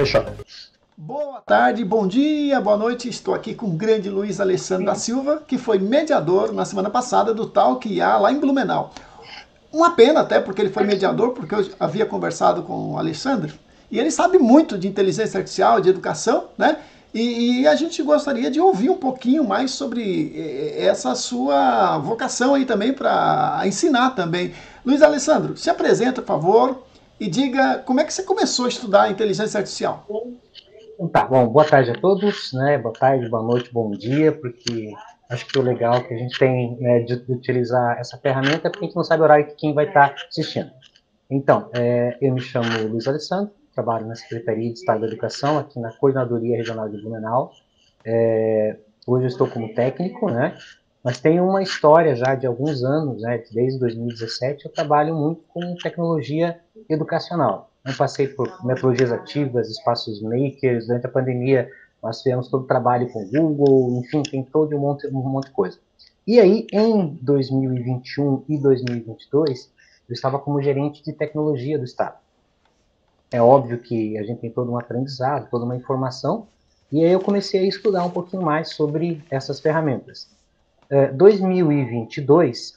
Fechou. Boa tarde, bom dia, boa noite. Estou aqui com o grande Luiz Alessandro da Silva, que foi mediador na semana passada do Talk IA lá em Blumenau. Uma pena até, porque ele foi mediador, porque eu havia conversado com o Alessandro, e ele sabe muito de inteligência artificial, de educação, né? E, e, a gente gostaria de ouvir um pouquinho mais sobre eh, essa sua vocação aí também para ensinar também. Luiz Alessandro, se apresenta, por favor, e diga como é que você começou a estudar inteligência artificial. Tá, bom, boa tarde a todos, né? Boa tarde, boa noite, bom dia, porque acho que o legal que a gente tem né, de, utilizar essa ferramenta é porque a gente não sabe o horário que quem vai estar assistindo. Então, é, eu me chamo Luiz Alessandro, trabalho na Secretaria de Estado da Educação, aqui na Coordenadoria Regional de Blumenau. É, hoje eu estou como técnico, né? Mas tem uma história já de alguns anos, né? Desde 2017 eu trabalho muito com tecnologia educacional. Eu passei por metodologias ativas, espaços makers, durante a pandemia nós fizemos todo o trabalho com Google, enfim, tem todo um monte, um monte de coisa. E aí, em 2021 e 2022, eu estava como gerente de tecnologia do Estado. É óbvio que a gente tem todo um aprendizado, toda uma informação, e aí eu comecei a estudar um pouquinho mais sobre essas ferramentas. É, 2022,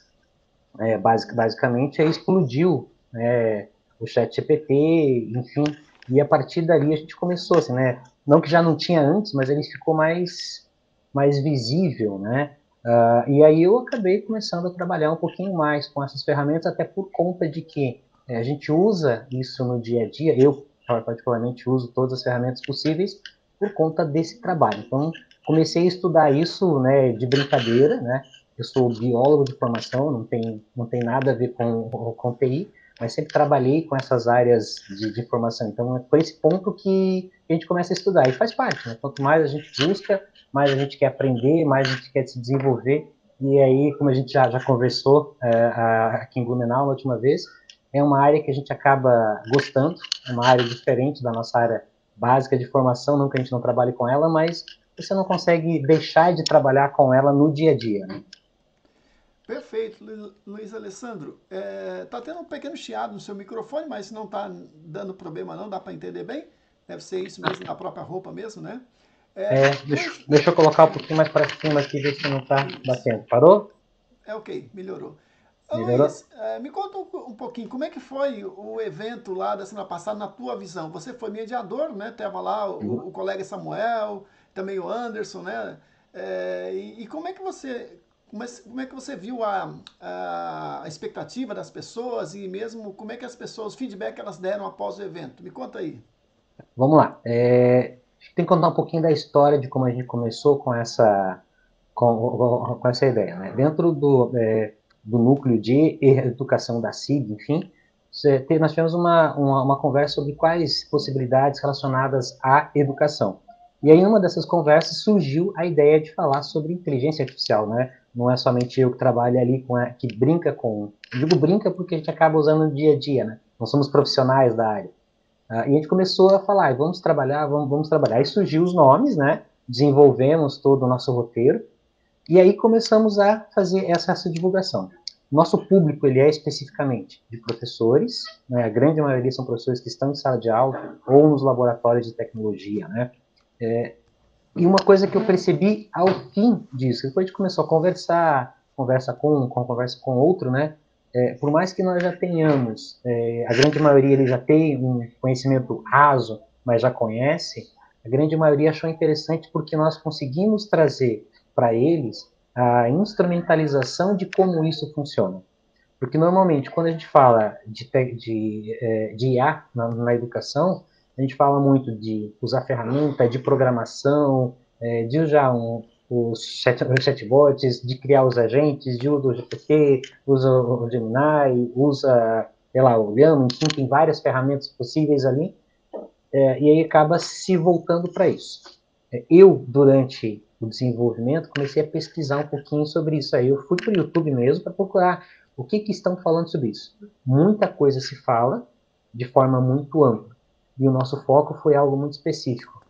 é, basic, basicamente, explodiu é, o chat GPT, enfim, e a partir dali a gente começou, assim, né? Não que já não tinha antes, mas ele ficou mais, mais visível, né? Uh, e aí eu acabei começando a trabalhar um pouquinho mais com essas ferramentas, até por conta de que é, a gente usa isso no dia a dia. Eu, particularmente, uso todas as ferramentas possíveis por conta desse trabalho. Então, comecei a estudar isso né, de brincadeira, né? Eu sou biólogo de formação, não tem, não tem nada a ver com, com TI, mas sempre trabalhei com essas áreas de, de formação. Então, é por esse ponto que a gente começa a estudar. E faz parte, né? Quanto mais a gente busca, mais a gente quer aprender, mais a gente quer se desenvolver. E aí, como a gente já, já conversou é, aqui em Blumenau na última vez, é uma área que a gente acaba gostando, é uma área diferente da nossa área básica de formação, não que a gente não trabalhe com ela, mas você não consegue deixar de trabalhar com ela no dia a dia. Né? Perfeito, Luiz Alessandro. É, tá tendo um pequeno chiado no seu microfone, mas não está dando problema não, dá para entender bem. Deve ser isso mesmo, na própria roupa mesmo, né? É, é deixa, deixa, eu colocar um pouquinho mais para cima aqui, ver se não está batendo. Parou? É ok, melhorou. melhorou? Luiz, é, me conta um, um, pouquinho, como é que foi o evento lá da semana passada, na tua visão? Você foi mediador, né? Tava lá o, uhum. o colega Samuel, também o Anderson, né? É, e, e, como é que você como é que você viu a, a, expectativa das pessoas e mesmo como é que as pessoas, o feedback que elas deram após o evento? Me conta aí. Vamos lá. É, tem que contar um pouquinho da história de como a gente começou com essa, com, com essa ideia. Né? Dentro do, é, do núcleo de educação da CIG, enfim, nós tivemos uma, uma, uma conversa sobre quais possibilidades relacionadas à educação. E aí, numa dessas conversas, surgiu a ideia de falar sobre inteligência artificial, né? Não é somente eu que trabalho ali, com a, que brinca com... Digo brinca porque a gente acaba usando no dia a dia, né? Não somos profissionais da área. Uh, e a gente começou a falar, vamos trabalhar, vamos, vamos trabalhar. Aí surgiu os nomes, né? Desenvolvemos todo o nosso roteiro. E aí começamos a fazer essa, essa divulgação. Nosso público, ele é especificamente de professores, né? A grande maioria são professores que estão em sala de aula ou nos laboratórios de tecnologia, né? É, e uma coisa que eu percebi ao fim disso, depois a gente começou a conversar, conversa com um, conversa com outro, né? É, por mais que nós já tenhamos, é, a grande maioria ele já tem um conhecimento raso, mas já conhece, a grande maioria achou interessante porque nós conseguimos trazer para eles a instrumentalização de como isso funciona. Porque normalmente, quando a gente fala de, de, é, de IA na, na educação, a gente fala muito de usar ferramenta de programação, é, de usar um, os, chat, os chatbots, de criar os agentes, de usa o GPT, usa o Gemini, usa, sei lá, o Llama, enfim, tem várias ferramentas possíveis ali, é, e aí acaba se voltando para isso. É, eu, durante o desenvolvimento, comecei a pesquisar um pouquinho sobre isso aí. Eu fui para o YouTube mesmo para procurar o que, que estão falando sobre isso. Muita coisa se fala de forma muito ampla e o nosso foco foi algo muito específico.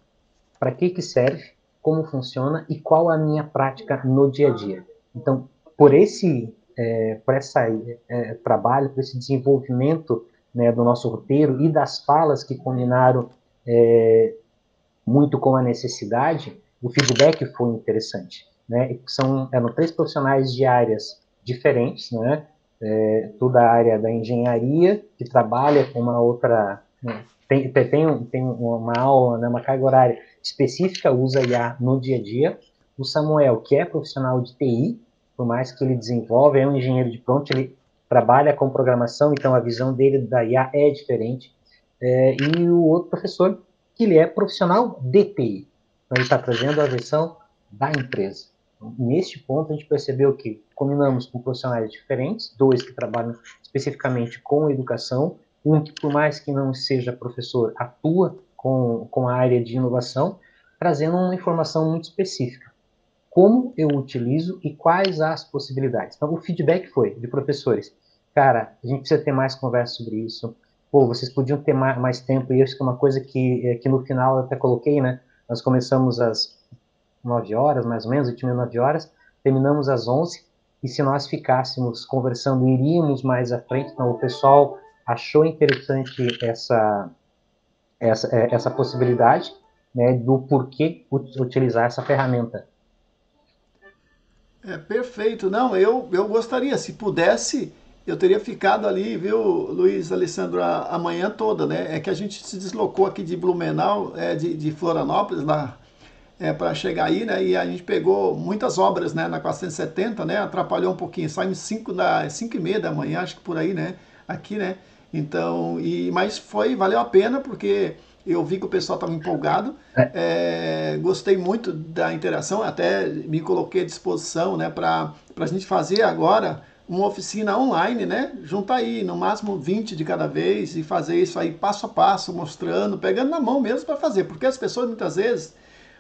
Para que, que serve, como funciona e qual a minha prática no dia a dia. Então, por esse, é, por essa é, trabalho, por esse desenvolvimento né, do nosso roteiro e das falas que combinaram é, muito com a necessidade, o feedback foi interessante. Né? São, eram três profissionais de áreas diferentes, né? É, toda a área da engenharia, que trabalha com uma outra. Né? Tem, tem, tem uma aula, né, uma carga horária específica, usa IA no dia a dia. O Samuel, que é profissional de TI, por mais que ele desenvolve, é um engenheiro de pronto, ele trabalha com programação, então a visão dele da IA é diferente. É, e o outro professor, que ele é profissional de TI. Então ele está trazendo a versão da empresa. Neste ponto, a gente percebeu que combinamos com profissionais diferentes, dois que trabalham especificamente com educação, um que, por mais que não seja professor, atua com, com a área de inovação, trazendo uma informação muito específica. Como eu utilizo e quais as possibilidades. Então, o feedback foi de professores. Cara, a gente precisa ter mais conversa sobre isso. Pô, vocês podiam ter mais, mais tempo, e isso é uma coisa que, é, que no final eu até coloquei, né? Nós começamos às 9 horas, mais ou menos, 8 mil 9 horas, terminamos às 11, e se nós ficássemos conversando, iríamos mais à frente, então o pessoal achou interessante essa, essa, é, essa possibilidade, né, do porquê utilizar essa ferramenta. É perfeito. Não, eu, eu gostaria, se pudesse, eu teria ficado ali, viu, Luiz Alessandro, a, a manhã toda, né? É que a gente se deslocou aqui de Blumenau, é, de, de Florianópolis, lá é, para chegar aí, né? E a gente pegou muitas obras, né? Na 470, né? Atrapalhou um pouquinho. Saímos 5 da 5 e meia da manhã, acho que por aí, né? Aqui, né? Então, e mas foi valeu a pena porque eu vi que o pessoal estava empolgado. É. É, gostei muito da interação, até me coloquei à disposição, né? Para a gente fazer agora uma oficina online, né? Juntar aí no máximo 20 de cada vez e fazer isso aí passo a passo, mostrando, pegando na mão mesmo para fazer, porque as pessoas muitas vezes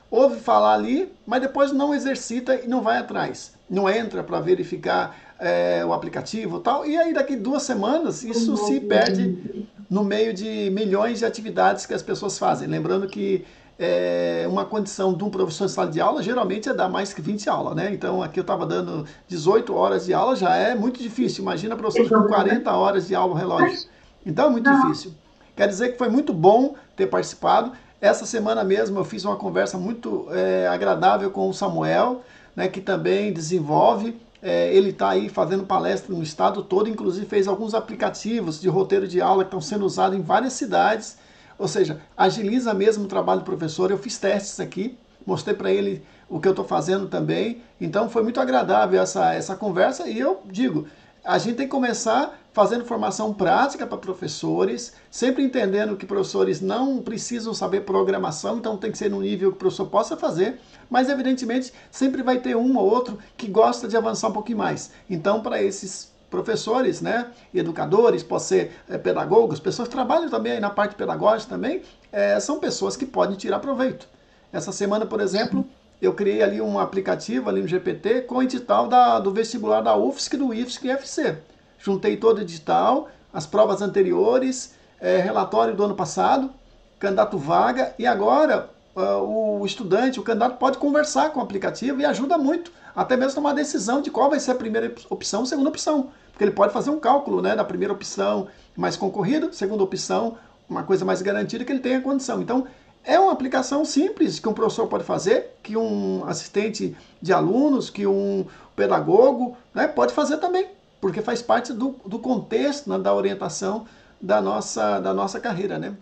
ouve falar ali, mas depois não exercita e não vai atrás. Não entra para verificar é, o aplicativo tal. E aí daqui duas semanas isso se perde no meio de milhões de atividades que as pessoas fazem. Lembrando que é, uma condição de um professor de sala de aula geralmente é dar mais que 20 aulas, né? Então aqui eu estava dando 18 horas de aula, já é muito difícil. Imagina professor com 40 horas de aula relógio. Então é muito difícil. Quer dizer que foi muito bom ter participado. Essa semana mesmo eu fiz uma conversa muito é, agradável com o Samuel, né, que também desenvolve. É, ele está aí fazendo palestra no estado todo, inclusive fez alguns aplicativos de roteiro de aula que estão sendo usados em várias cidades. Ou seja, agiliza mesmo o trabalho do professor. Eu fiz testes aqui, mostrei para ele o que eu estou fazendo também. Então foi muito agradável essa, essa conversa e eu digo, a gente tem que começar fazendo formação prática para professores, sempre entendendo que professores não precisam saber programação, então tem que ser no nível que o professor possa fazer, mas evidentemente sempre vai ter um ou outro que gosta de avançar um pouquinho mais. Então, para esses professores, né, educadores, pode ser é, pedagogos, pessoas que trabalham também na parte pedagógica também, é, são pessoas que podem tirar proveito. Essa semana, por exemplo, eu criei ali um aplicativo ali no GPT com o edital da, do vestibular da UFSC, do IFSC e FC. Juntei todo o edital, as provas anteriores, é, relatório do ano passado, candidato vaga, e agora uh, o estudante, o candidato pode conversar com o aplicativo e ajuda muito, até mesmo tomar decisão de qual vai ser a primeira opção, a segunda opção. Porque ele pode fazer um cálculo né, da primeira opção mais concorrida, segunda opção, uma coisa mais garantida que ele tenha condição. Então, é uma aplicação simples que um professor pode fazer, que um assistente de alunos, que um pedagogo né, pode fazer também, porque faz parte do, do contexto né, da orientação da nossa, da nossa carreira, né?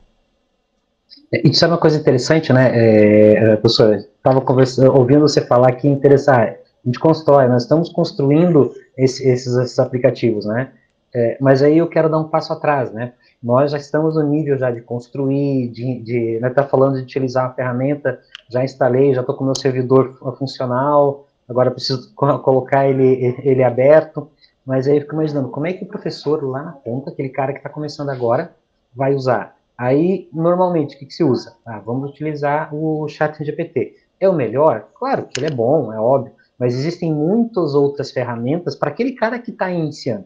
Isso é uma coisa interessante, né, é, é professor? Estava ouvindo você falar que interessar, a gente constrói, nós estamos construindo esse, esses, esses, aplicativos, né? É, mas aí eu quero dar um passo atrás, né? nós já estamos no nível já de construir, de, de né, tá falando de utilizar a ferramenta, já instalei, já estou com o meu servidor funcional, agora preciso colocar ele, ele aberto, mas aí eu fico imaginando, como é que o professor lá na ponta, aquele cara que está começando agora, vai usar? Aí, normalmente, o que, que se usa? Ah, vamos utilizar o chat GPT. É o melhor? Claro que ele é bom, é óbvio, mas existem muitas outras ferramentas para aquele cara que está iniciando.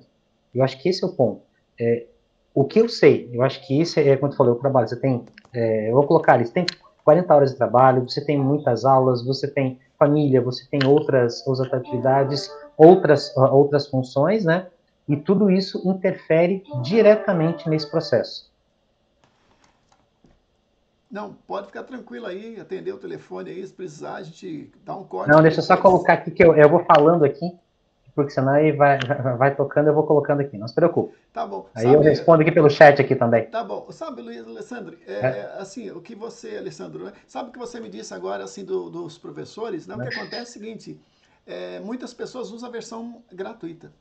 Eu acho que esse é o ponto. É, o que eu sei, eu acho que isso é quando eu falei, o trabalho, você tem, é, eu vou colocar você tem 40 horas de trabalho, você tem muitas aulas, você tem família, você tem outras, outras atividades, outras, outras funções, né? E tudo isso interfere diretamente nesse processo. Não, pode ficar tranquilo aí, atender o telefone aí, se precisar, a gente dá um corte. Não, deixa eu só colocar aqui que eu, eu vou falando aqui, porque senão aí vai, vai tocando, eu vou colocando aqui, não se preocupe. Tá bom. Aí Sabe, eu respondo aqui pelo chat aqui também. Tá bom. Sabe, Luiz Alessandro, é, é. assim, o que você, Alessandro, né? sabe o que você me disse agora, assim, do, dos professores, né? O que acontece é o seguinte, é, muitas pessoas usam a versão gratuita.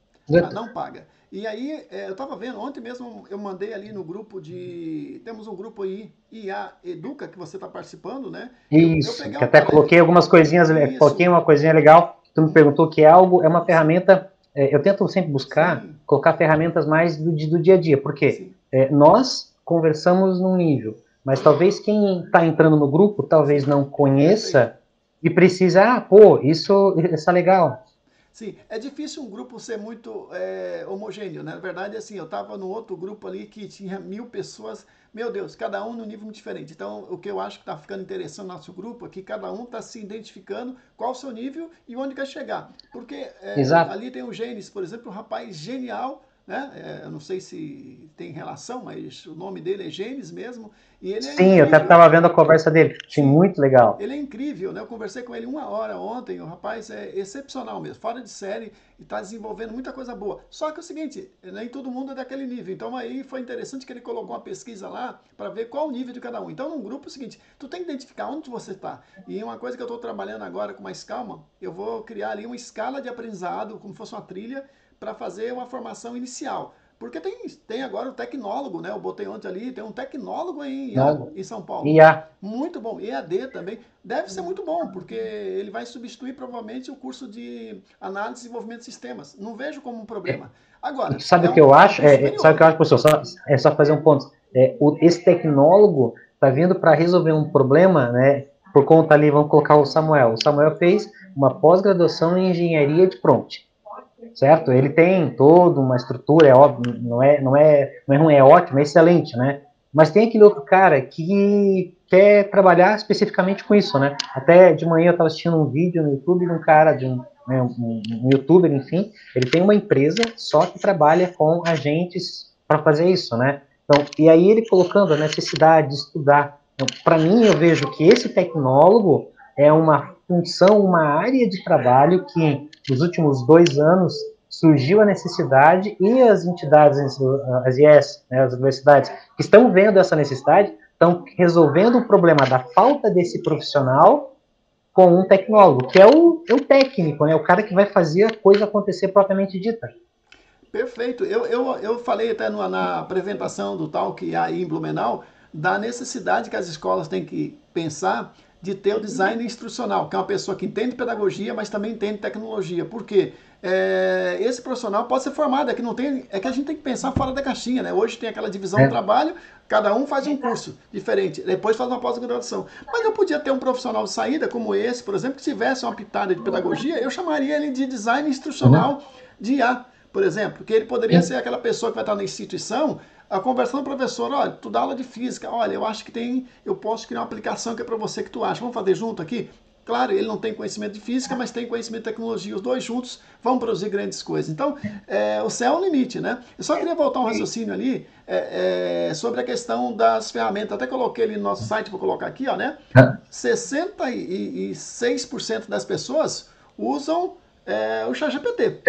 Não paga. E aí, é, eu estava vendo, ontem mesmo eu mandei ali no grupo de. Temos um grupo aí, IA Educa, que você está participando, né? Isso, eu, eu que até coloquei algumas coisinhas, Isso. coloquei uma coisinha legal. Tu me perguntou que é algo, é uma ferramenta. É, eu tento sempre buscar Sim. colocar ferramentas mais do, do dia a dia, porque é, nós conversamos num nível, mas talvez quem está entrando no grupo talvez não conheça e precisa, ah, pô, isso, isso é legal. Sim, é difícil um grupo ser muito é, homogêneo, né? Na verdade, assim, eu estava no outro grupo ali que tinha mil pessoas, meu Deus, cada um num nível muito diferente. Então, o que eu acho que está ficando interessante no nosso grupo é que cada um está se identificando qual o seu nível e onde quer chegar. Porque é, ali tem o Gênesis, por exemplo, um rapaz genial, né? É, eu não sei se tem relação, mas o nome dele é Gênesis mesmo. E ele é Sim, incrível. eu até estava vendo a conversa dele, achei muito legal. Ele é incrível, né? Eu conversei com ele uma hora ontem, o rapaz é excepcional mesmo, fora de série e está desenvolvendo muita coisa boa. Só que é o seguinte, nem todo mundo é daquele nível. Então aí foi interessante que ele colocou uma pesquisa lá para ver qual o nível de cada um. Então num grupo é o seguinte, tu tem que identificar onde você está. E uma coisa que eu estou trabalhando agora com mais calma, eu vou criar ali uma escala de aprendizado, como fosse uma trilha, para fazer uma formação inicial. Porque tem, tem agora o tecnólogo, né? Eu botei ontem ali, tem um tecnólogo em, em São Paulo. IA. Muito bom. EAD também. Deve ser muito bom, porque ele vai substituir provavelmente o curso de análise e desenvolvimento de sistemas. Não vejo como um problema. Agora. Sabe é o que eu acho? É, sabe o que eu acho, professor? Só, é só fazer um ponto. É, o, esse tecnólogo está vindo para resolver um problema, né? Por conta ali, vamos colocar o Samuel. O Samuel fez uma pós-graduação em engenharia de prompt certo? Ele tem toda uma estrutura, é óbvio, não é, não é, não é ruim, é ótimo, é excelente, né? Mas tem aquele outro cara que quer trabalhar especificamente com isso, né? Até de manhã eu estava assistindo um vídeo no YouTube de um cara, de um, né, um, um youtuber, enfim, ele tem uma empresa só que trabalha com agentes para fazer isso, né? Então, e aí ele colocando a necessidade de estudar. Então, para mim, eu vejo que esse tecnólogo é uma função, uma área de trabalho que nos últimos dois anos surgiu a necessidade e as entidades, as IES, né, as universidades, que estão vendo essa necessidade, estão resolvendo o problema da falta desse profissional com um tecnólogo, que é o, é o técnico, né, o cara que vai fazer a coisa acontecer propriamente dita. Perfeito. Eu, eu, eu falei até no, na apresentação do tal que há em Blumenau, da necessidade que as escolas têm que pensar de ter o design instrucional, que é uma pessoa que entende pedagogia, mas também entende tecnologia. Por quê? É, esse profissional pode ser formado, é que não tem, é que a gente tem que pensar fora da caixinha, né? Hoje tem aquela divisão é. do trabalho, cada um faz um curso diferente, depois faz uma pós-graduação. Mas eu podia ter um profissional de saída como esse, por exemplo, que tivesse uma pitada de pedagogia, eu chamaria ele de design instrucional de IA, por exemplo, que ele poderia ser aquela pessoa que vai estar na instituição a conversando com o professor, olha, tu dá aula de física, olha, eu acho que tem, eu posso criar uma aplicação que é para você que tu acha. Vamos fazer junto aqui? Claro, ele não tem conhecimento de física, mas tem conhecimento de tecnologia. Os dois juntos vão produzir grandes coisas. Então, é, o céu é o limite, né? Eu só queria voltar um raciocínio ali é, é, sobre a questão das ferramentas. Até coloquei ali no nosso site, vou colocar aqui, ó, né? 66% das pessoas usam é, o ChatGPT.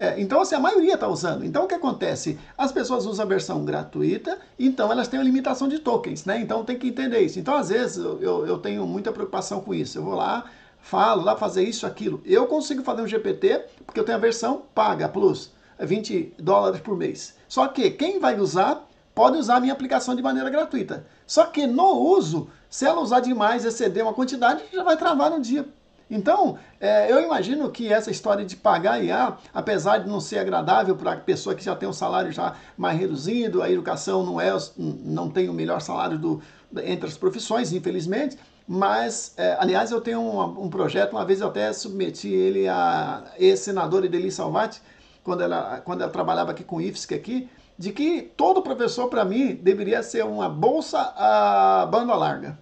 É, então, assim, a maioria está usando. Então, o que acontece? As pessoas usam a versão gratuita, então elas têm a limitação de tokens, né? Então, tem que entender isso. Então, às vezes, eu, eu tenho muita preocupação com isso. Eu vou lá, falo lá fazer isso, aquilo. Eu consigo fazer um GPT, porque eu tenho a versão paga, plus, 20 é dólares por mês. Só que quem vai usar, pode usar a minha aplicação de maneira gratuita. Só que no uso, se ela usar demais, exceder uma quantidade, já vai travar no dia. Então, é, eu imagino que essa história de pagar IA, apesar de não ser agradável para a pessoa que já tem um salário já mais reduzido, a educação não é, não tem o melhor salário do, entre as profissões, infelizmente, mas, é, aliás, eu tenho um, um, projeto, uma vez eu até submeti ele a ex-senadora Ideli Salvati, quando ela, quando ela trabalhava aqui com o IFSC aqui, de que todo professor, para mim, deveria ser uma bolsa a banda larga.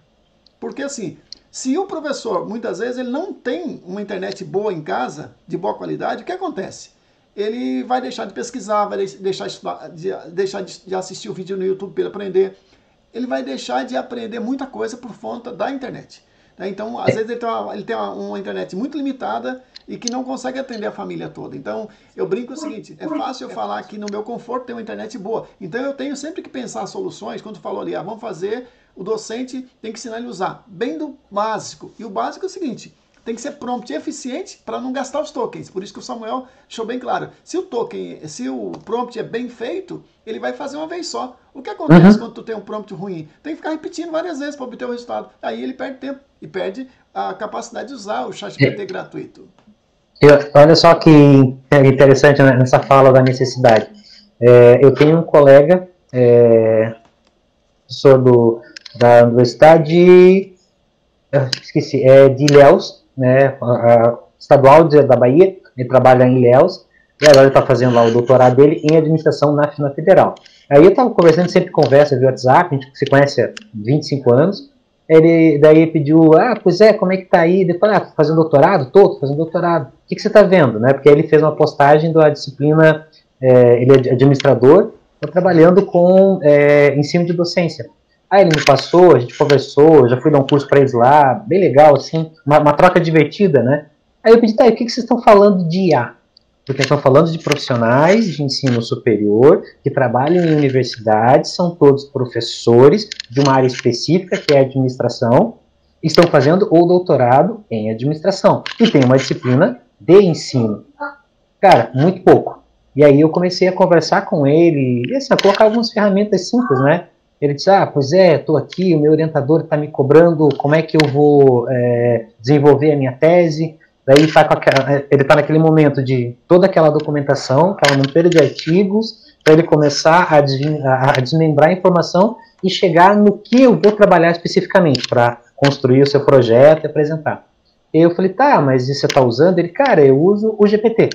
Porque, assim, se o professor, muitas vezes, ele não tem uma internet boa em casa, de boa qualidade, o que acontece? Ele vai deixar de pesquisar, vai deixar de, deixar de assistir o vídeo no YouTube para ele aprender. ele vai deixar de aprender muita coisa por conta da internet. Né? Então, às vezes ele tem, uma, ele tem uma, uma, internet muito limitada e que não consegue atender a família toda. Então, eu brinco o seguinte, é fácil eu falar que no meu conforto tem uma internet boa. Então, eu tenho sempre que pensar soluções, quando falou ali, ah, vamos fazer, o docente tem que ensinar ele a usar bem do básico. E o básico é o seguinte, tem que ser prompt e eficiente para não gastar os tokens. Por isso que o Samuel deixou bem claro. Se o token, se o prompt é bem feito, ele vai fazer uma vez só. O que acontece uhum. quando tu tem um prompt ruim? Tem que ficar repetindo várias vezes para obter o resultado. Aí ele perde tempo e perde a capacidade de usar o ChatGPT é. gratuito. Eu, olha só que interessante nessa fala da necessidade. É, eu tenho um colega, é, professor do, da Universidade, esqueci, é de Ilhéus, né, a, estadual de, da Bahia, ele trabalha em Ilhéus, e agora ele está fazendo lá o doutorado dele em administração na, na federal. Aí eu estava conversando, sempre conversa via WhatsApp, a gente se conhece há 25 anos, ele daí pediu, ah, pois é, como é que tá aí? Depois, ah, fazendo doutorado? Tô, tô fazendo doutorado. O que, que você está vendo? Né? Porque ele fez uma postagem da disciplina, é, ele é administrador, está trabalhando com é, ensino de docência. Aí ele me passou, a gente conversou, já fui dar um curso para eles lá, bem legal, assim, uma, uma troca divertida, né? Aí eu pedi, tá, o que, que vocês estão falando de IA? Porque estão falando de profissionais de ensino superior que trabalham em universidades, são todos professores de uma área específica, que é administração, estão fazendo o doutorado em administração e tem uma disciplina de ensino. Cara, muito pouco. E aí eu comecei a conversar com ele, e assim, a colocar algumas ferramentas simples, né? Ele disse, ah, pois é, estou aqui, o meu orientador está me cobrando como é que eu vou é, desenvolver a minha tese. Daí tá aquela, ele está naquele momento de toda aquela documentação, aquela monteira de artigos, para ele começar a, a, desmembrar a informação e chegar no que eu vou trabalhar especificamente para construir o seu projeto e apresentar. Eu falei, tá, mas você está usando? Ele, cara, eu uso o GPT,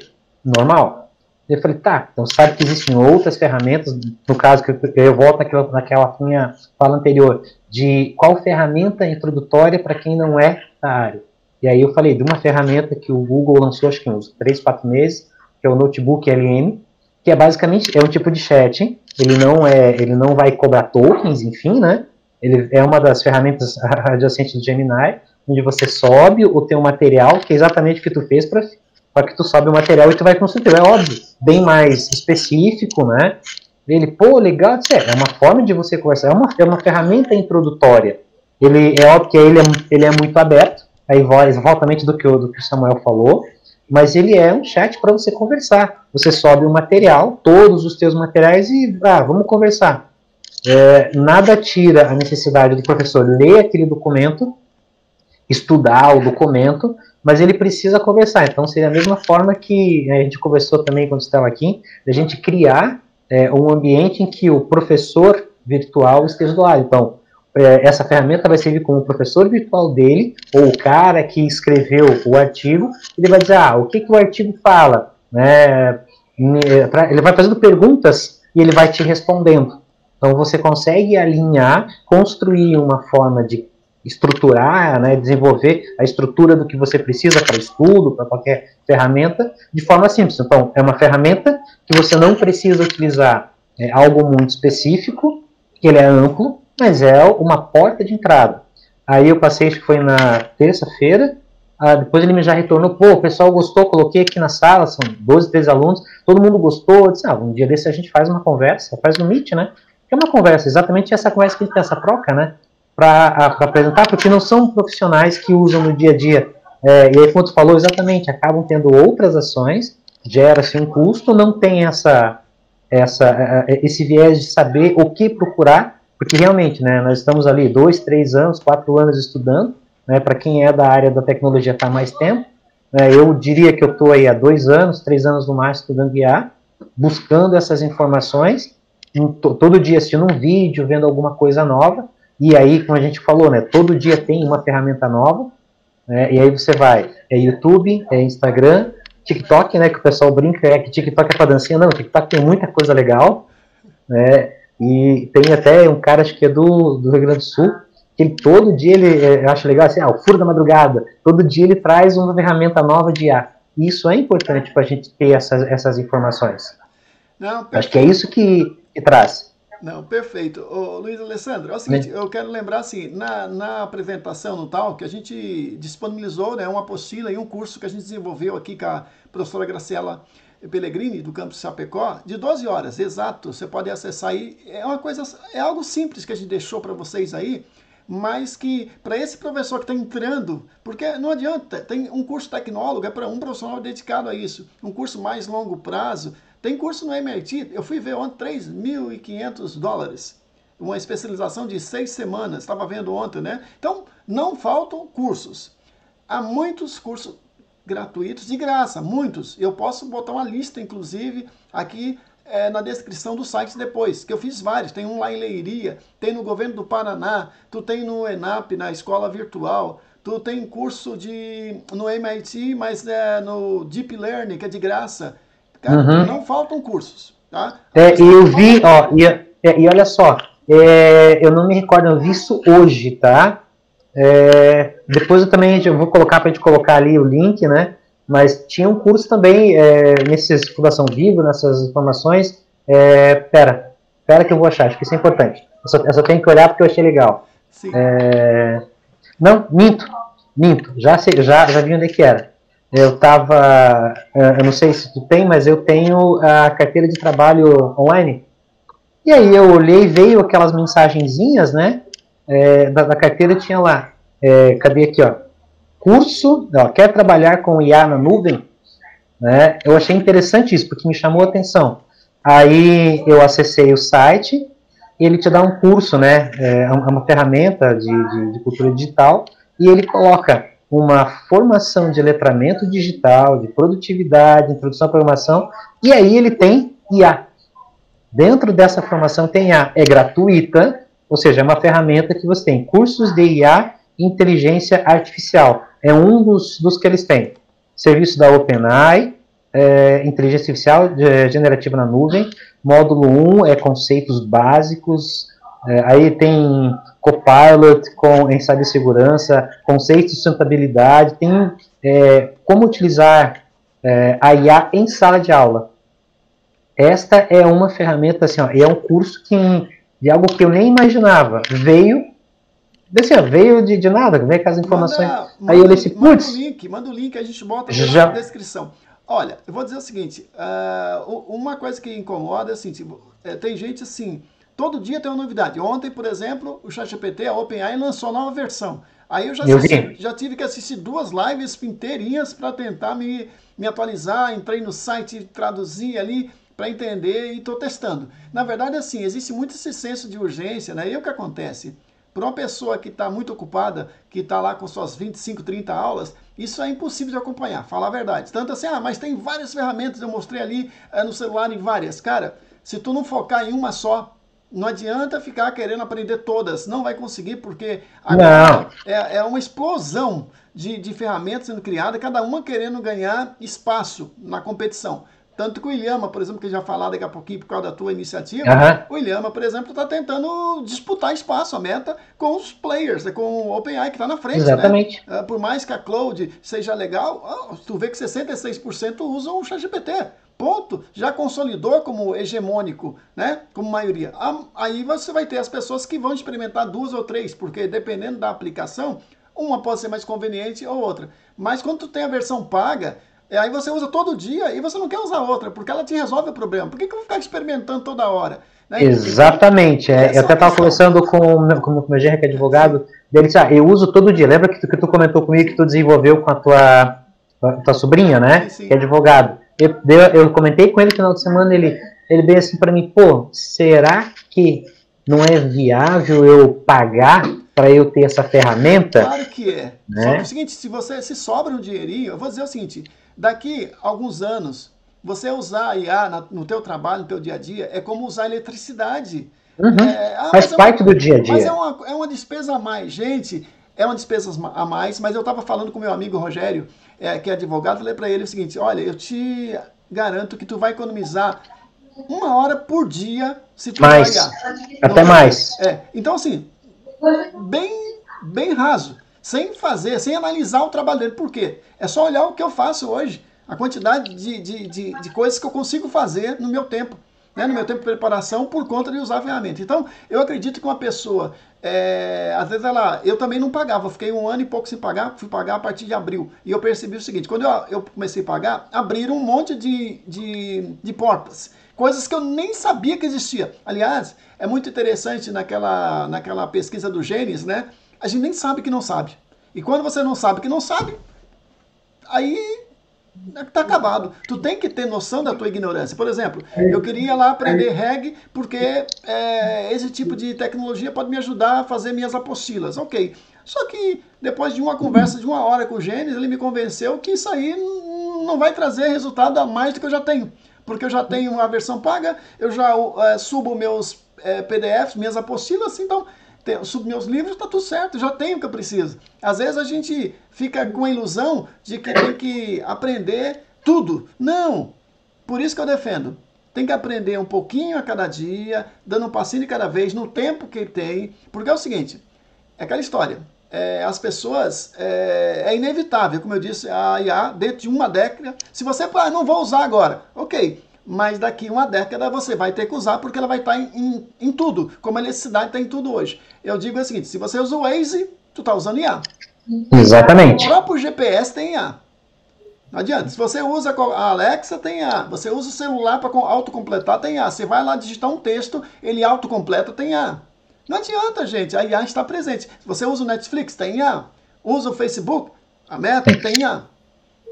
normal. Eu falei, tá, então sabe que existem outras ferramentas, no caso que eu volto naquela, naquela minha fala anterior, de qual ferramenta introdutória para quem não é da área. E aí eu falei de uma ferramenta que o Google lançou, acho que uns 3, 4 meses, que é o Notebook LM, que é basicamente é um tipo de chat, ele não é, ele não vai cobrar tokens, enfim, né? Ele é uma das ferramentas adjacentes do Gemini, onde você sobe o teu material, que é exatamente o que tu fez para para que tu sobe o material e tu vai construir. É óbvio, bem mais específico, né? Ele, pô, legal, é, é uma forma de você conversar, é uma, é uma ferramenta introdutória. Ele, é óbvio que ele é, ele é muito aberto, aí exatamente do que, o, do que o Samuel falou, mas ele é um chat para você conversar. Você sobe o material, todos os teus materiais e, ah, vamos conversar. É, nada tira a necessidade do professor ler aquele documento, estudar o documento, mas ele precisa conversar. Então, seria a mesma forma que a gente conversou também quando estava aqui, a gente criar é, um ambiente em que o professor virtual esteja do lado. Então, é, essa ferramenta vai servir como professor virtual dele, ou o cara que escreveu o artigo, ele vai dizer, ah, o que, que o artigo fala? Né? Ele vai fazendo perguntas e ele vai te respondendo. Então, você consegue alinhar, construir uma forma de estruturar, né, desenvolver a estrutura do que você precisa para estudo, para qualquer ferramenta, de forma simples. Então, é uma ferramenta que você não precisa utilizar é, algo muito específico, que ele é amplo, mas é uma porta de entrada. Aí eu passei, que foi na terça-feira, ah, depois ele me já retornou, pô, o pessoal gostou, coloquei aqui na sala, são 12, 13 alunos, todo mundo gostou, eu disse, ah, um dia desse a gente faz uma conversa, faz no Meet, né? É uma conversa, exatamente essa conversa que a gente tem, essa troca, né? Para apresentar, porque não são profissionais que usam no dia a dia. É, e aí, como tu falou, exatamente, acabam tendo outras ações, gera-se um custo, não tem essa, essa, é, é, esse viés de saber o que procurar, porque realmente, né, nós estamos ali dois, três anos, quatro anos estudando, né, para quem é da área da tecnologia está mais tempo, né, eu diria que eu estou aí há dois anos, três anos no mais estudando IA, buscando essas informações, todo dia assistindo um vídeo, vendo alguma coisa nova, e aí, como a gente falou, né, todo dia tem uma ferramenta nova, né, e aí você vai, é YouTube, é Instagram, TikTok, né, que o pessoal brinca, é que TikTok é para dancinha, não, TikTok tem muita coisa legal, né, e tem até um cara, acho que é do, do Rio Grande do Sul, que ele, todo dia ele, é, eu acho legal, assim, ah, o furo da madrugada, todo dia ele traz uma ferramenta nova de IA, e isso é importante para a gente ter essas, essas informações. Não, acho que é isso que, que traz. Não, perfeito. Ô, Luiz Alessandro, é o seguinte, eu quero lembrar assim, na, na apresentação no tal, que a gente disponibilizou né, uma apostila e um curso que a gente desenvolveu aqui com a professora Graciela Pellegrini, do campus Chapecó, de 12 horas, exato. Você pode acessar aí. É uma coisa, é algo simples que a gente deixou para vocês aí, mas que para esse professor que está entrando, porque não adianta, tem um curso tecnólogo, é para um profissional dedicado a isso, um curso mais longo prazo, tem curso no MIT, eu fui ver ontem 3.500 dólares, uma especialização de seis semanas, estava vendo ontem, né? Então, não faltam cursos. Há muitos cursos gratuitos de graça, muitos. Eu posso botar uma lista, inclusive, aqui é, na descrição do site depois, que eu fiz vários. Tem um lá em Leiria, tem no Governo do Paraná, tu tem no ENAP, na Escola Virtual, tu tem curso de no MIT, mas é, no Deep Learning, que é de graça. Cara, uhum. não faltam cursos, tá? É, eu vi, ó, e, é, e olha só, é, eu não me recordo, eu vi isso hoje, tá? É, depois eu também eu vou colocar para a gente colocar ali o link, né? Mas tinha um curso também é, nessas Fundação Vivo, nessas informações. É, pera, pera que eu vou achar, acho que isso é importante. Eu só, eu só tenho que olhar porque eu achei legal. É, não, minto, minto, já, sei, já, já vi onde é que era. Eu tava, é, eu não sei se tu tem, mas eu tenho a carteira de trabalho online. E aí eu olhei, veio aquelas mensagenzinhas, né? É, da, da, carteira tinha lá, é, cadê aqui, ó? curso, ó, quer trabalhar com IA na nuvem? Né? Eu achei interessante isso, porque me chamou a atenção. Aí eu acessei o site ele te dá um curso, né? É uma ferramenta de, de, de cultura digital e ele coloca uma formação de letramento digital, de produtividade, introdução à programação, e aí ele tem IA. Dentro dessa formação tem IA, é gratuita, ou seja, é uma ferramenta que você tem cursos de IA e inteligência artificial é um dos, dos que eles têm. Serviço da OpenAI, é, inteligência artificial é, generativa na nuvem. Módulo 1 é conceitos básicos. É, aí tem Copilot com em cibersegurança, conceitos de sustentabilidade. Tem é, como utilizar é, a IA em sala de aula. Esta é uma ferramenta, assim, ó, é um curso que, de algo que eu nem imaginava. Veio Assim, veio de, de nada, veio com as informações. Manda, aí eu disse, putz. Manda o link, manda o link, a gente bota já... na descrição. Olha, eu vou dizer o seguinte: uh, uma coisa que incomoda é assim, tipo, tem gente assim, todo dia tem uma novidade. Ontem, por exemplo, o ChatGPT, a OpenAI, lançou nova versão. Aí eu já, assisti, já tive que assistir duas lives inteirinhas para tentar me, me atualizar. Entrei no site, traduzi ali para entender e estou testando. Na verdade, assim, existe muito esse senso de urgência, né? E o que acontece? Para uma pessoa que está muito ocupada, que está lá com suas 25, 30 aulas, isso é impossível de acompanhar, falar a verdade. Tanto assim, ah, mas tem várias ferramentas, eu mostrei ali é, no celular em várias. Cara, se tu não focar em uma só, não adianta ficar querendo aprender todas, não vai conseguir, porque agora é, é, uma explosão de, de ferramentas sendo criada, cada uma querendo ganhar espaço na competição. Tanto que o Ilhama, por exemplo, que já falar daqui a pouquinho por causa da tua iniciativa, uhum. o Ilhama, por exemplo, está tentando disputar espaço, a meta, com os players, né, com o OpenAI que está na frente. Né? Exatamente. Né? Por mais que a Cloud seja legal, tu vê que 66% usam o ChatGPT. Ponto. Já consolidou como hegemônico, né? Como maioria. Aí você vai ter as pessoas que vão experimentar duas ou três, porque dependendo da aplicação, uma pode ser mais conveniente ou outra. Mas quando tu tem a versão paga, e aí você usa todo dia e você não quer usar outra, porque ela te resolve o problema. Por que, que eu vou ficar experimentando toda hora? Né? Exatamente. É, eu até estava conversando com, o meu genro, que é advogado, dele disse, ah, eu uso todo dia. Lembra que tu, que tu comentou comigo que tu desenvolveu com a tua, a tua sobrinha, né? Sim, sim. Que é advogado. Eu, eu, comentei com ele no final de semana, ele, ele veio assim para mim, pô, será que não é viável eu pagar para eu ter essa ferramenta? Claro que é. Né? Só que é o seguinte, se você se sobra um dinheirinho, eu vou dizer o seguinte, Daqui alguns anos, você usar a IA no teu trabalho, no teu dia a dia, é como usar eletricidade. Uhum. É, ah, Faz parte é uma, do dia a dia. Mas é uma, é uma despesa a mais. Gente, é uma despesa a mais, mas eu estava falando com meu amigo Rogério, é, que é advogado, falei para ele o seguinte, olha, eu te garanto que tu vai economizar uma hora por dia se tu mais, pagar. Até mais. É, então assim, bem, bem raso sem fazer, sem analisar o trabalho dele. Por quê? É só olhar o que eu faço hoje, a quantidade de, de, de, de coisas que eu consigo fazer no meu tempo. né, no meu tempo de preparação por conta de usar a ferramenta. Então, eu acredito que uma pessoa, é, às vezes ela, eu também não pagava, fiquei um ano e pouco sem pagar, fui pagar a partir de abril. E eu percebi o seguinte, quando eu, eu comecei a pagar, abriram um monte de, de, de portas, coisas que eu nem sabia que existia. Aliás, é muito interessante naquela, naquela pesquisa do Gênesis, né? A gente nem sabe que não sabe. E quando você não sabe que não sabe, aí tá acabado. Tu tem que ter noção da tua ignorância. Por exemplo, eu queria lá aprender reggae porque é, esse tipo de tecnologia pode me ajudar a fazer minhas apostilas. Ok. Só que depois de uma conversa de uma hora com o Gênesis, ele me convenceu que isso aí não vai trazer resultado a mais do que eu já tenho. Porque eu já tenho a versão paga, eu já é, subo meus é, PDFs, minhas apostilas, então meus livros, está tudo certo, já tenho o que eu preciso. Às vezes a gente fica com a ilusão de que tem que aprender tudo. Não! Por isso que eu defendo. Tem que aprender um pouquinho a cada dia, dando um passinho de cada vez, no tempo que tem. Porque é o seguinte, é aquela história. É, as pessoas, é, é, inevitável, como eu disse, a IA, dentro de uma década, se você, ah, não vou usar agora, ok, mas daqui uma década você vai ter que usar porque ela vai estar em, em, em tudo, como a necessidade está em tudo hoje. Eu digo o seguinte, se você usa o Waze, tu está usando IA. Exatamente. O próprio GPS tem IA. Não adianta. Se você usa a Alexa, tem IA. Você usa o celular para autocompletar, tem IA. Você vai lá digitar um texto, ele autocompleta, tem IA. Não adianta, gente. A IA está presente. Se você usa o Netflix, tem IA. Usa o Facebook, a Meta, tem IA.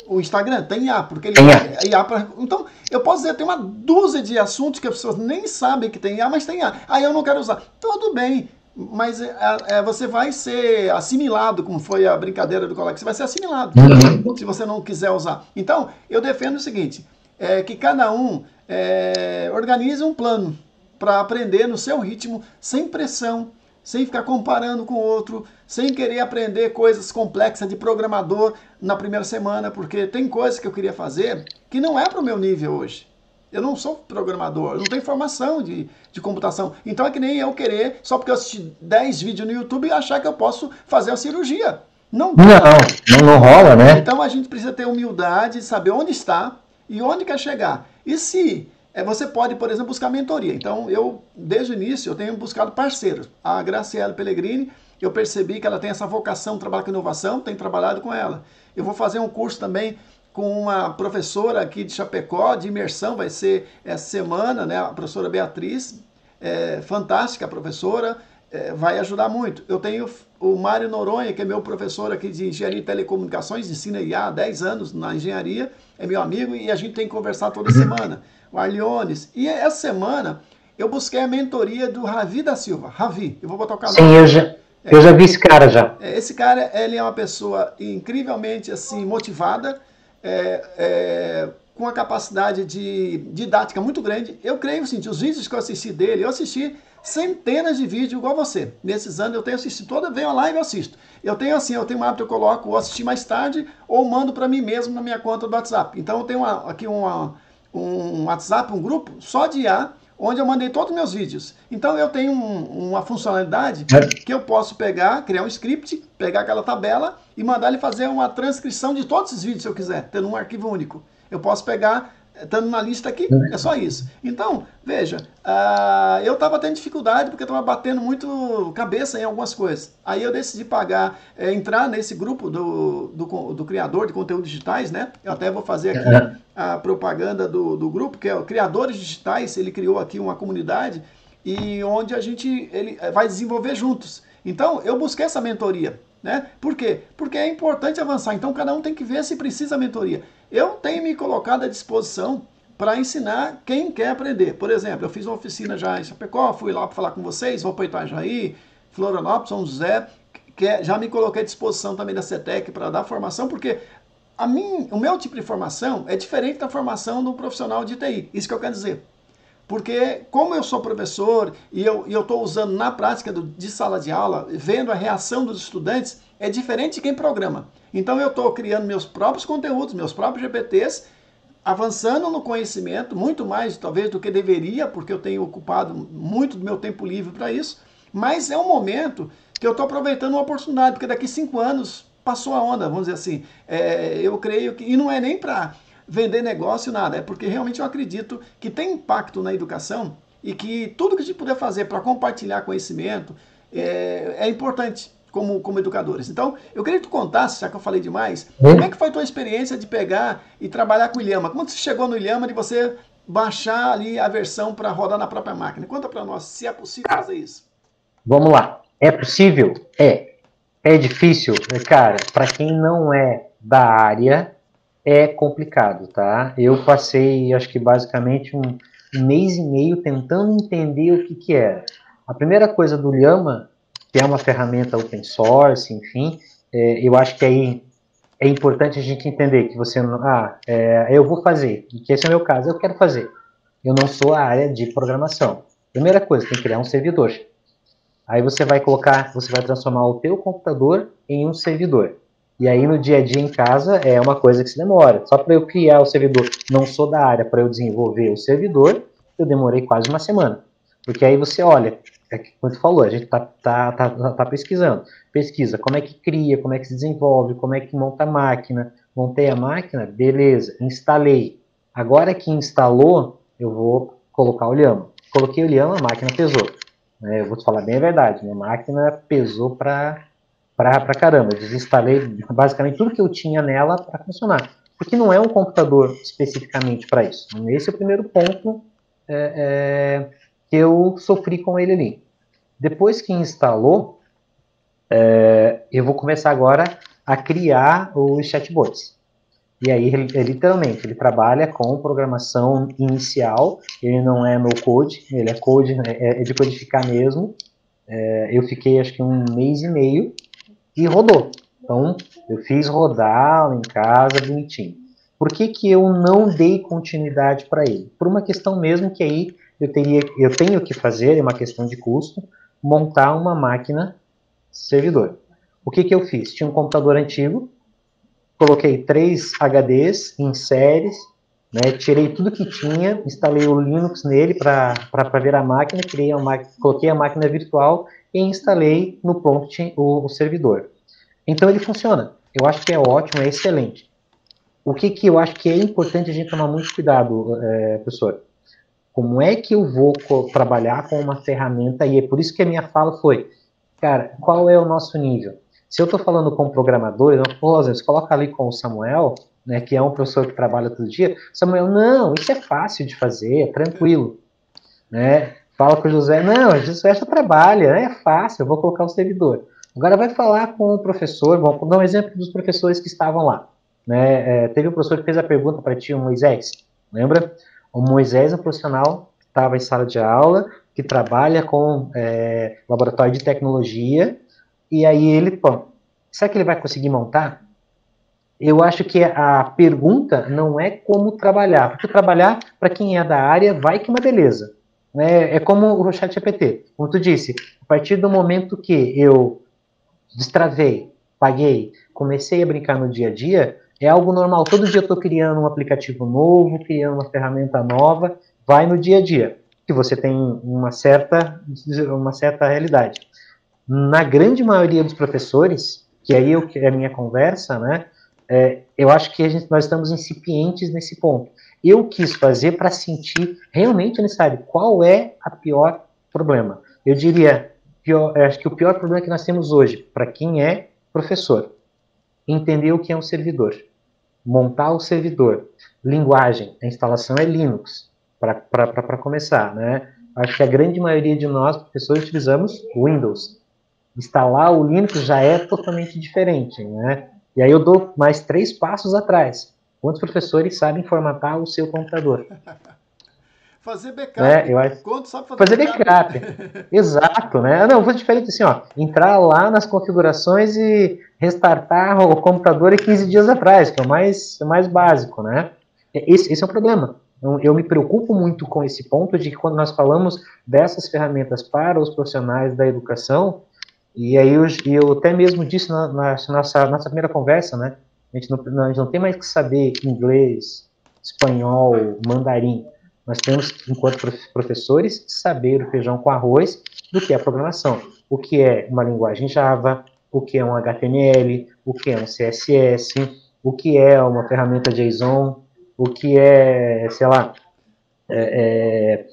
O Instagram tem IA, porque ele tem IA. pra... Então, eu posso dizer, tem uma dúzia de assuntos que as pessoas nem sabem que tem IA, mas tem IA. Aí eu não quero usar. Tudo bem, mas é, é, você vai ser assimilado, como foi a brincadeira do colega, você vai ser assimilado uhum. se você não quiser usar. Então, eu defendo o seguinte, é, que cada um é, organize um plano para aprender no seu ritmo, sem pressão, sem ficar comparando com o outro, sem querer aprender coisas complexas de programador na primeira semana, porque tem coisas que eu queria fazer que não é para o meu nível hoje. Eu não sou programador, eu não tenho formação de, de computação. Então é que nem eu querer, só porque eu assisti 10 vídeos no YouTube, achar que eu posso fazer a cirurgia. Não, não, não, não rola, né? Então a gente precisa ter humildade, saber onde está e onde quer chegar. E se é, você pode, por exemplo, buscar mentoria. Então, eu, desde o início, eu tenho buscado parceiros. A Graciela Pellegrini, eu percebi que ela tem essa vocação, trabalha com inovação, tenho trabalhado com ela. Eu vou fazer um curso também com uma professora aqui de Chapecó, de imersão, vai ser essa semana, né? A professora Beatriz, é, fantástica professora, é, vai ajudar muito. Eu tenho o Mário Noronha, que é meu professor aqui de Engenharia e Telecomunicações, ensina há 10 anos na engenharia, é meu amigo e a gente tem que conversar toda semana o Arliones. E essa semana eu busquei a mentoria do Ravi da Silva. Ravi, eu vou botar o canal. Sim, eu já, eu já vi esse cara já. É, esse cara, ele é uma pessoa incrivelmente assim motivada, é, é, com uma capacidade de didática muito grande. Eu creio, assim, os vídeos que eu assisti dele, eu assisti centenas de vídeos igual você. Nesses anos eu tenho assistido toda, venho a live e assisto. Eu tenho assim, eu tenho um hábito, eu coloco, ou assistir mais tarde, ou mando para mim mesmo na minha conta do WhatsApp. Então eu tenho uma, aqui uma, um WhatsApp, um grupo só de IA, onde eu mandei todos os meus vídeos. Então eu tenho um, uma funcionalidade é. que eu posso pegar, criar um script, pegar aquela tabela e mandar ele fazer uma transcrição de todos os vídeos se eu quiser, tendo um arquivo único. Eu posso pegar estando na lista aqui, é só isso. Então, veja, uh, eu estava tendo dificuldade porque estava batendo muito cabeça em algumas coisas. Aí eu decidi pagar, é, entrar nesse grupo do, do, do, criador de conteúdos digitais, né? Eu até vou fazer aqui é. a propaganda do, do grupo, que é o Criadores Digitais, ele criou aqui uma comunidade e onde a gente ele vai desenvolver juntos. Então, eu busquei essa mentoria. Né? Por quê? Porque é importante avançar. Então, cada um tem que ver se precisa mentoria. Eu tenho me colocado à disposição para ensinar quem quer aprender. Por exemplo, eu fiz uma oficina já em Chapecó, fui lá para falar com vocês, vou para Itajaí, Florianópolis, São José, que é, já me coloquei à disposição também da CETEC para dar formação, porque a mim, o meu tipo de formação é diferente da formação do profissional de TI. Isso que eu quero dizer. Porque, como eu sou professor e eu estou usando na prática do, de sala de aula, vendo a reação dos estudantes, é diferente de quem programa. Então, eu estou criando meus próprios conteúdos, meus próprios GPTs, avançando no conhecimento, muito mais talvez do que deveria, porque eu tenho ocupado muito do meu tempo livre para isso. Mas é um momento que eu estou aproveitando uma oportunidade, porque daqui cinco anos passou a onda, vamos dizer assim. É, eu creio que. E não é nem para vender negócio, nada. É porque realmente eu acredito que tem impacto na educação e que tudo que a gente puder fazer para compartilhar conhecimento é, é importante como, como educadores. Então, eu queria que tu contasse, já que eu falei demais, como é que foi a tua experiência de pegar e trabalhar com o Ilhama? Como você chegou no Ilhama de você baixar ali a versão para rodar na própria máquina? Conta para nós se é possível fazer isso. Vamos lá. É possível? É. É difícil? Cara, para quem não é da área, é complicado, tá? Eu passei, acho que basicamente um mês e meio tentando entender o que que era. A primeira coisa do Llama que é uma ferramenta open source, enfim, é, eu acho que aí é importante a gente entender que você não, ah, é, eu vou fazer, que esse é o meu caso, eu quero fazer. Eu não sou a área de programação. Primeira coisa, tem que criar um servidor. Aí você vai colocar, você vai transformar o teu computador em um servidor. E aí no dia a dia em casa é uma coisa que se demora. Só para eu criar o servidor, não sou da área, para eu desenvolver o servidor, eu demorei quase uma semana. Porque aí você olha, é como você falou, a gente tá, tá, tá, tá, pesquisando. Pesquisa como é que cria, como é que se desenvolve, como é que monta a máquina. Montei a máquina, beleza, instalei. Agora que instalou, eu vou colocar o lhama. Coloquei o lhama, a máquina pesou. É, eu vou te falar bem a verdade, minha máquina pesou pra, pra, caramba. desinstalei basicamente tudo que eu tinha nela para funcionar. Porque não é um computador especificamente para isso. Esse é o primeiro ponto é, é, que eu sofri com ele ali. Depois que instalou, é, eu vou começar agora a criar os chatbots. E aí, ele, literalmente, ele trabalha com programação inicial, ele não é no code, ele é code, é, é de codificar mesmo. É, eu fiquei, acho que um mês e meio, e rodou. Então, eu fiz rodar em casa, bonitinho. Por que, que eu não dei continuidade para ele? Por uma questão mesmo que aí eu, teria, eu tenho que fazer, é uma questão de custo, montar uma máquina servidor. O que, que eu fiz? Tinha um computador antigo, coloquei três HDs em séries, né, tirei tudo que tinha, instalei o Linux nele para ver a máquina, criei uma, coloquei a máquina virtual e instalei no prompt o, o servidor. Então ele funciona. Eu acho que é ótimo, é excelente. O que, que eu acho que é importante a gente tomar muito cuidado, é, professor? Como é que eu vou trabalhar com uma ferramenta? E é por isso que a minha fala foi, cara, qual é o nosso nível? Se eu estou falando com programadores, eu falo, você coloca ali com o Samuel, né, que é um professor que trabalha todo dia, Samuel, não, isso é fácil de fazer, é tranquilo. Né? Fala com o José, não, José já trabalha, é fácil, eu vou colocar o servidor. Agora vai falar com o professor, vamos dar um exemplo dos professores que estavam lá. Né? É, teve um professor que fez a pergunta para ti, o Moisés, lembra? O Moisés é um profissional que estava em sala de aula, que trabalha com é, laboratório de tecnologia, e aí ele, pô, será que ele vai conseguir montar? Eu acho que a pergunta não é como trabalhar, porque trabalhar, para quem é da área, vai que uma beleza. Né? É como o chat GPT, como tu disse, a partir do momento que eu destravei, paguei, comecei a brincar no dia a dia, é algo normal. Todo dia eu estou criando um aplicativo novo, criando uma ferramenta nova, vai no dia a dia, que você tem uma certa, uma certa realidade. Na grande maioria dos professores, que aí eu, é a minha conversa, né, é, eu acho que gente, nós estamos incipientes nesse ponto. Eu quis fazer para sentir realmente necessário qual é a pior problema. Eu diria, pior, acho que o pior problema que nós temos hoje, para quem é professor, entender o que é um servidor montar o servidor. Linguagem, a instalação é Linux, para começar, né? Acho que a grande maioria de nós, professores, utilizamos Windows. Instalar o Linux já é totalmente diferente, né? E aí eu dou mais três passos atrás. Quantos professores sabem formatar o seu computador? Fazer backup. É, eu acho... Quanto sabe fazer, fazer backup? backup. Exato, né? Não, vou diferente assim, ó. Entrar lá nas configurações e restartar o computador em 15 dias atrás, que é o mais, mais básico, né? Esse, esse é o problema. Eu, eu me preocupo muito com esse ponto de que quando nós falamos dessas ferramentas para os profissionais da educação, e aí eu, eu até mesmo disse na, na nossa, nossa primeira conversa, né? A gente, não, a gente não tem mais que saber inglês, espanhol, mandarim nós temos, enquanto professores, saber o feijão com arroz do que é programação. O que é uma linguagem Java, o que é um HTML, o que é um CSS, o que é uma ferramenta JSON. o que é, sei lá, é, é,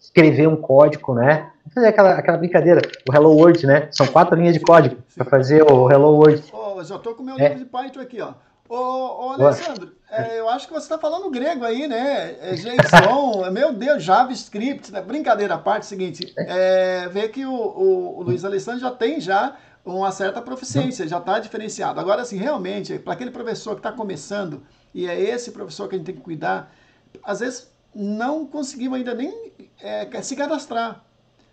escrever um código, né? Fazer aquela, aquela brincadeira, o Hello World, né? São quatro linhas de código para fazer o Hello World. Oh, já estou com o meu livro de Python aqui, ó. Ô, ô Alessandro, é, eu acho que você está falando grego aí, né? É JSON, meu Deus, JavaScript. Né? Brincadeira à parte, é o seguinte, é, vê que o, o, o Luiz Alessandro já tem já uma certa proficiência, já está diferenciado. Agora, assim, realmente, para aquele professor que está começando, e é esse professor que a gente tem que cuidar, às vezes não conseguiu ainda nem é, se cadastrar.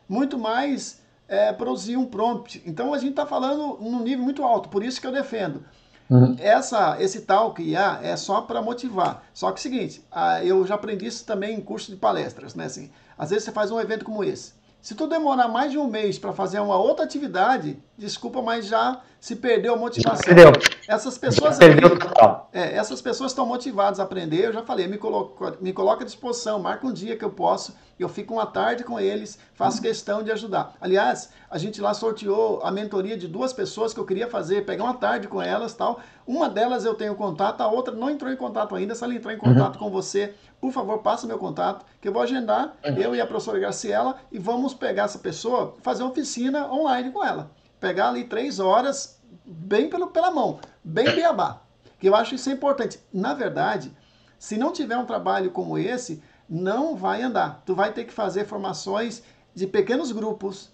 Muito mais é, produzir um prompt. Então a gente está falando num nível muito alto, por isso que eu defendo. Uhum. Essa, esse tal que IA é só para motivar. Só que é o seguinte, eu já aprendi isso também em curso de palestras, né? Assim, às vezes você faz um evento como esse. Se tu demorar mais de um mês para fazer uma outra atividade, desculpa, mas já se perdeu a motivação. Perdeu. Essas pessoas perdeu total. É, essas pessoas estão motivadas a aprender. Eu já falei, me coloca, me coloca à disposição, marca um dia que eu posso, eu fico uma tarde com eles, faço questão de ajudar. Aliás, a gente lá sorteou a mentoria de duas pessoas que eu queria fazer, pegar uma tarde com elas, tal. Uma delas eu tenho contato, a outra não entrou em contato ainda. Se ela entrar em contato uhum. com você, por favor, passa meu contato, que eu vou agendar, uhum. eu e a professora Graciela, e vamos pegar essa pessoa, fazer uma oficina online com ela pegar ali três horas bem pelo, pela mão, bem beabá. Que eu acho isso importante. Na verdade, se não tiver um trabalho como esse, não vai andar. Tu vai ter que fazer formações de pequenos grupos.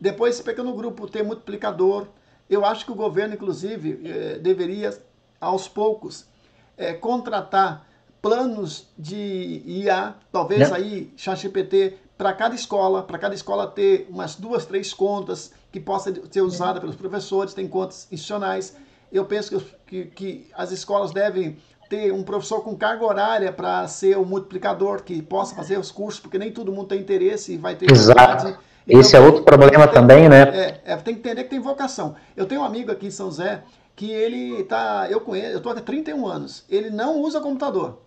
Depois, esse pequeno grupo ter multiplicador. Eu acho que o governo, inclusive, eh, deveria, aos poucos, eh, contratar planos de IA, talvez né? aí, ChatGPT, para cada escola, para cada escola ter umas duas, três contas que possa ser usada pelos professores, tem contas institucionais. Eu penso que, que, as escolas devem ter um professor com carga horária para ser o multiplicador, que possa fazer os cursos, porque nem todo mundo tem interesse e vai ter Exato. Então, Esse é outro problema tem, também, né? É, é, tem que entender que tem vocação. Eu tenho um amigo aqui em São José que ele tá, eu conheço, eu estou há 31 anos, ele não usa computador.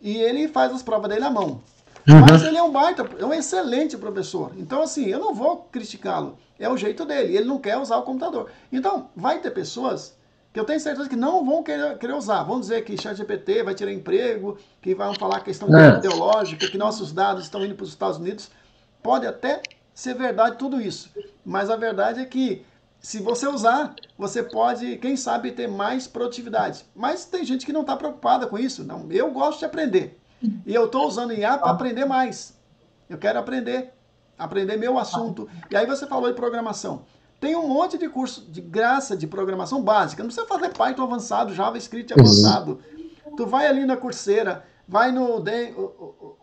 E ele faz as provas dele à mão. Uhum. Mas ele é um baita, é um excelente professor. Então, assim, eu não vou criticá-lo. É o jeito dele. Ele não quer usar o computador. Então, vai ter pessoas que eu tenho certeza que não vão querer, querer usar. Vão dizer que ChatGPT vai tirar emprego, que vão falar questão não. ideológica, que nossos dados estão indo para os Estados Unidos. Pode até ser verdade tudo isso. Mas a verdade é que se você usar, você pode, quem sabe, ter mais produtividade. Mas tem gente que não está preocupada com isso. Não, eu gosto de aprender. E eu estou usando IA para aprender mais. Eu quero aprender, aprender meu assunto. E aí você falou de programação. Tem um monte de curso de graça de programação básica. Não precisa fazer Python avançado, JavaScript avançado. Tu vai ali na Curseira, vai no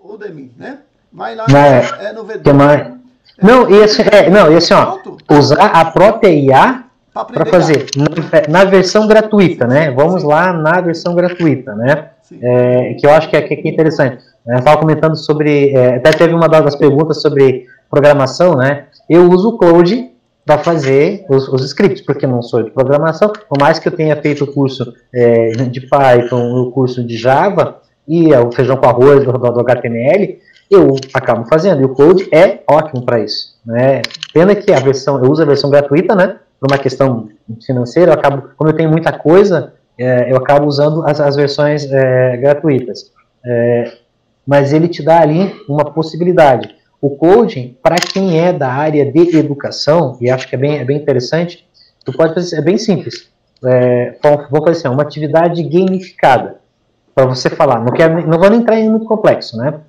Udemy, né? Vai lá é, é no V2. Mais? Não, e assim, é, não, e assim, ó, usar a própria IA para fazer na, na, versão gratuita, né? Vamos lá na versão gratuita, né? É, que eu acho que é, que é interessante. Eu estava comentando sobre, é, até teve uma das perguntas sobre programação, né? Eu uso o Code para fazer os, os, scripts, porque não sou de programação, por mais que eu tenha feito o curso é, de Python, o curso de Java e o feijão com arroz do, do HTML, eu acabo fazendo, e o Code é ótimo para isso. Né? Pena que a versão, eu uso a versão gratuita, né? Por uma questão financeira, eu acabo, como eu tenho muita coisa, é, eu acabo usando as, as versões é, gratuitas. É, mas ele te dá ali uma possibilidade. O coding, para quem é da área de educação, e acho que é bem, é bem interessante, tu pode fazer, é bem simples. É, vamos fazer assim, uma atividade gamificada, para você falar. Não, não vou nem entrar em muito complexo, né?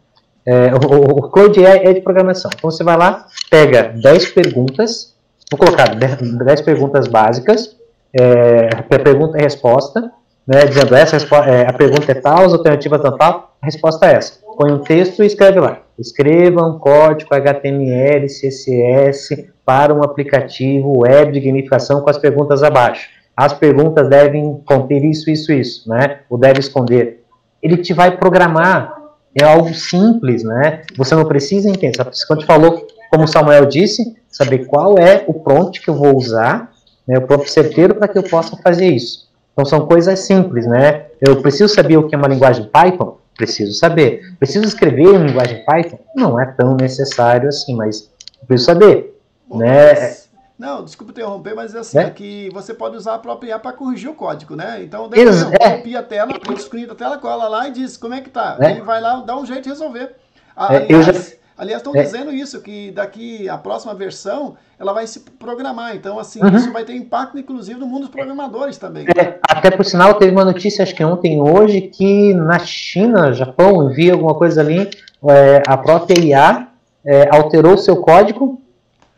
É, o, o Code é, é, de programação. Então você vai lá, pega 10 perguntas, vou colocar 10 perguntas básicas, é, pergunta e resposta, né, dizendo essa é, a pergunta é tal, as alternativas são tal, a resposta é essa. Põe um texto e escreve lá. Escreva um código HTML, CSS para um aplicativo web de gamificação com as perguntas abaixo. As perguntas devem conter isso, isso, isso, né? Ou deve esconder. Ele te vai programar. É algo simples, né? Você não precisa entender. Quando falou, como o Samuel disse, saber qual é o prompt que eu vou usar né, o próprio certeiro para que eu possa fazer isso. Então são coisas simples, né? Eu preciso saber o que é uma linguagem Python? Preciso saber. Preciso escrever em linguagem Python? Não é tão necessário assim, mas preciso saber, né? Não, desculpa interromper, mas assim, né? é que você pode usar a própria IA para corrigir o código, né? Então, daí Ex é. copia a tela, print screen da tela, cola lá e diz como é que tá. É. Ele vai lá, dá um jeito de resolver. Aliás, é, eu já... aliás estão é. dizendo isso, que daqui a próxima versão ela vai se programar. Então, assim, uhum. isso vai ter impacto, inclusive, no mundo dos programadores também. É, até por sinal, teve uma notícia, acho que ontem hoje, que na China, Japão, vi alguma coisa ali, é, a própria IA é, alterou seu código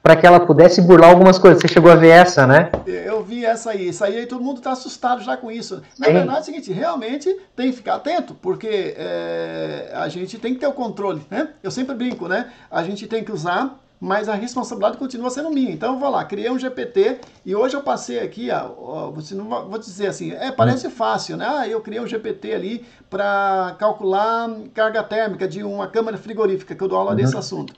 para que ela pudesse burlar algumas coisas. Você chegou a ver essa, né? Eu vi essa aí. Isso aí, todo mundo está assustado já com isso. Na Sim. verdade é o seguinte, realmente tem que ficar atento, porque é, a gente tem que ter o controle, né? Eu sempre brinco, né? A gente tem que usar, mas a responsabilidade continua sendo minha. Então eu vou lá, criei um GPT e hoje eu passei aqui, ó, você não vou dizer assim, é, parece fácil, né? Ah, eu criei um GPT ali para calcular carga térmica de uma câmara frigorífica, que eu dou aula uhum. desse assunto.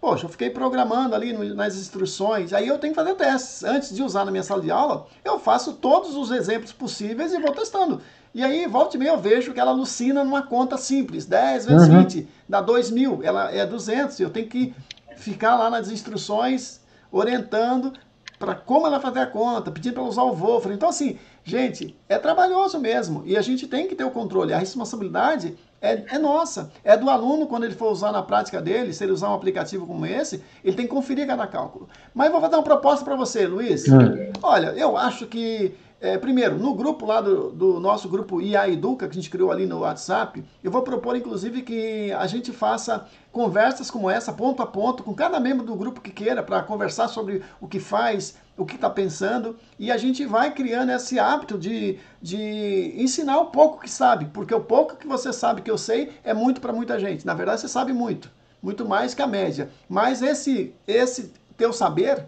Poxa, eu fiquei programando ali nas instruções, aí eu tenho que fazer testes. Antes de usar na minha sala de aula, eu faço todos os exemplos possíveis e vou testando. E aí, volta e meia, eu vejo que ela alucina numa conta simples. 10 vezes uhum. 20 dá 2 mil, ela é 200. Eu tenho que ficar lá nas instruções, orientando para como ela fazer a conta, pedindo para usar o Wolfram. Então, assim, gente, é trabalhoso mesmo. E a gente tem que ter o controle. A responsabilidade é, é, nossa. É do aluno, quando ele for usar na prática dele, se ele usar um aplicativo como esse, ele tem que conferir cada cálculo. Mas vou dar uma proposta para você, Luiz. Hum. Olha, eu acho que é, primeiro, no grupo lá do, do, nosso grupo IA Educa, que a gente criou ali no WhatsApp, eu vou propor, inclusive, que a gente faça conversas como essa, ponto a ponto, com cada membro do grupo que queira, para conversar sobre o que faz, o que está pensando, e a gente vai criando esse hábito de, de ensinar o pouco que sabe, porque o pouco que você sabe que eu sei é muito para muita gente. Na verdade, você sabe muito, muito mais que a média. Mas esse, esse teu saber,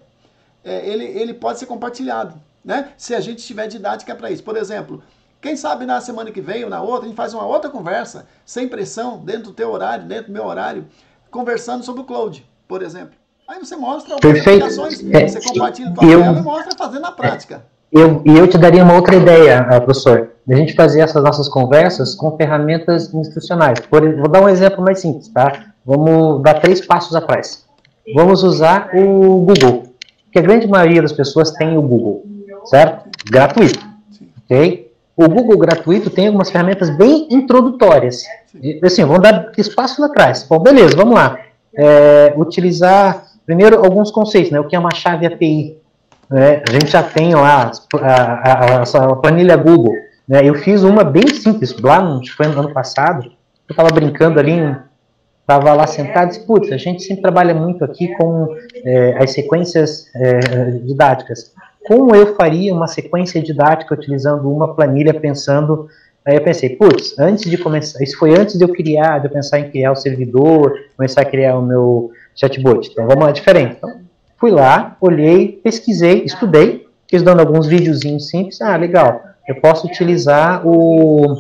é, ele, ele pode ser compartilhado né? Se a gente tiver didática para isso. Por exemplo, quem sabe na semana que vem ou na outra, a gente faz uma outra conversa, sem pressão, dentro do teu horário, dentro do meu horário, conversando sobre o cloud, por exemplo. Aí você mostra algumas aplicações, é, você compartilha com eu, e mostra fazendo na prática. Eu, e eu te daria uma outra ideia, eh, professor, de a gente fazer essas nossas conversas com ferramentas institucionais. Por, vou dar um exemplo mais simples, tá? Vamos dar três passos atrás. Vamos usar o Google, que a grande maioria das pessoas tem o Google certo? Gratuito, ok? O Google gratuito tem algumas ferramentas bem introdutórias. Assim, vamos dar espaço lá atrás. Bom, beleza, vamos lá. É, utilizar, primeiro, alguns conceitos, né? O que é uma chave API? Né? A gente já tem lá a, a, a, a planilha Google. Né? Eu fiz uma bem simples, lá no, foi no ano passado, eu estava brincando ali, estava lá sentado e disse, putz, a gente sempre trabalha muito aqui com é, as sequências é, didáticas como eu faria uma sequência didática utilizando uma planilha pensando. Aí eu pensei, putz, antes de começar, isso foi antes de eu criar, de eu pensar em criar o servidor, começar a criar o meu chatbot. Então vamos lá, diferente. Então, fui lá, olhei, pesquisei, estudei, fiz dando alguns videozinhos simples. Ah, legal, eu posso utilizar o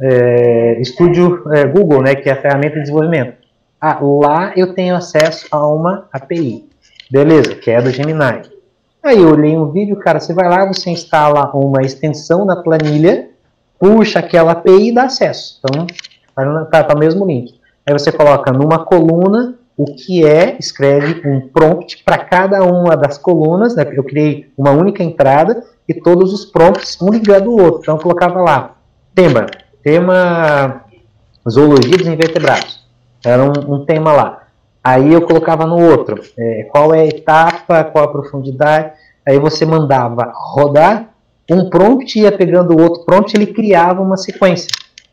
é, Estúdio é, Google, né, que é a ferramenta de desenvolvimento. Ah, lá eu tenho acesso a uma API. Beleza, que é do Gemini. Aí eu olhei um vídeo, cara, você vai lá, você instala uma extensão na planilha, puxa aquela API e dá acesso. Então, tá, tá o mesmo link. Aí você coloca numa coluna o que é, escreve um prompt para cada uma das colunas, né? Eu criei uma única entrada e todos os prompts um ligado ao outro. Então eu colocava lá, tema, tema zoologia dos invertebrados. Era um, um tema lá. Aí eu colocava no outro, é, qual é a etapa, qual a profundidade. Aí você mandava rodar, um prompt ia pegando o outro prompt, ele criava uma sequência.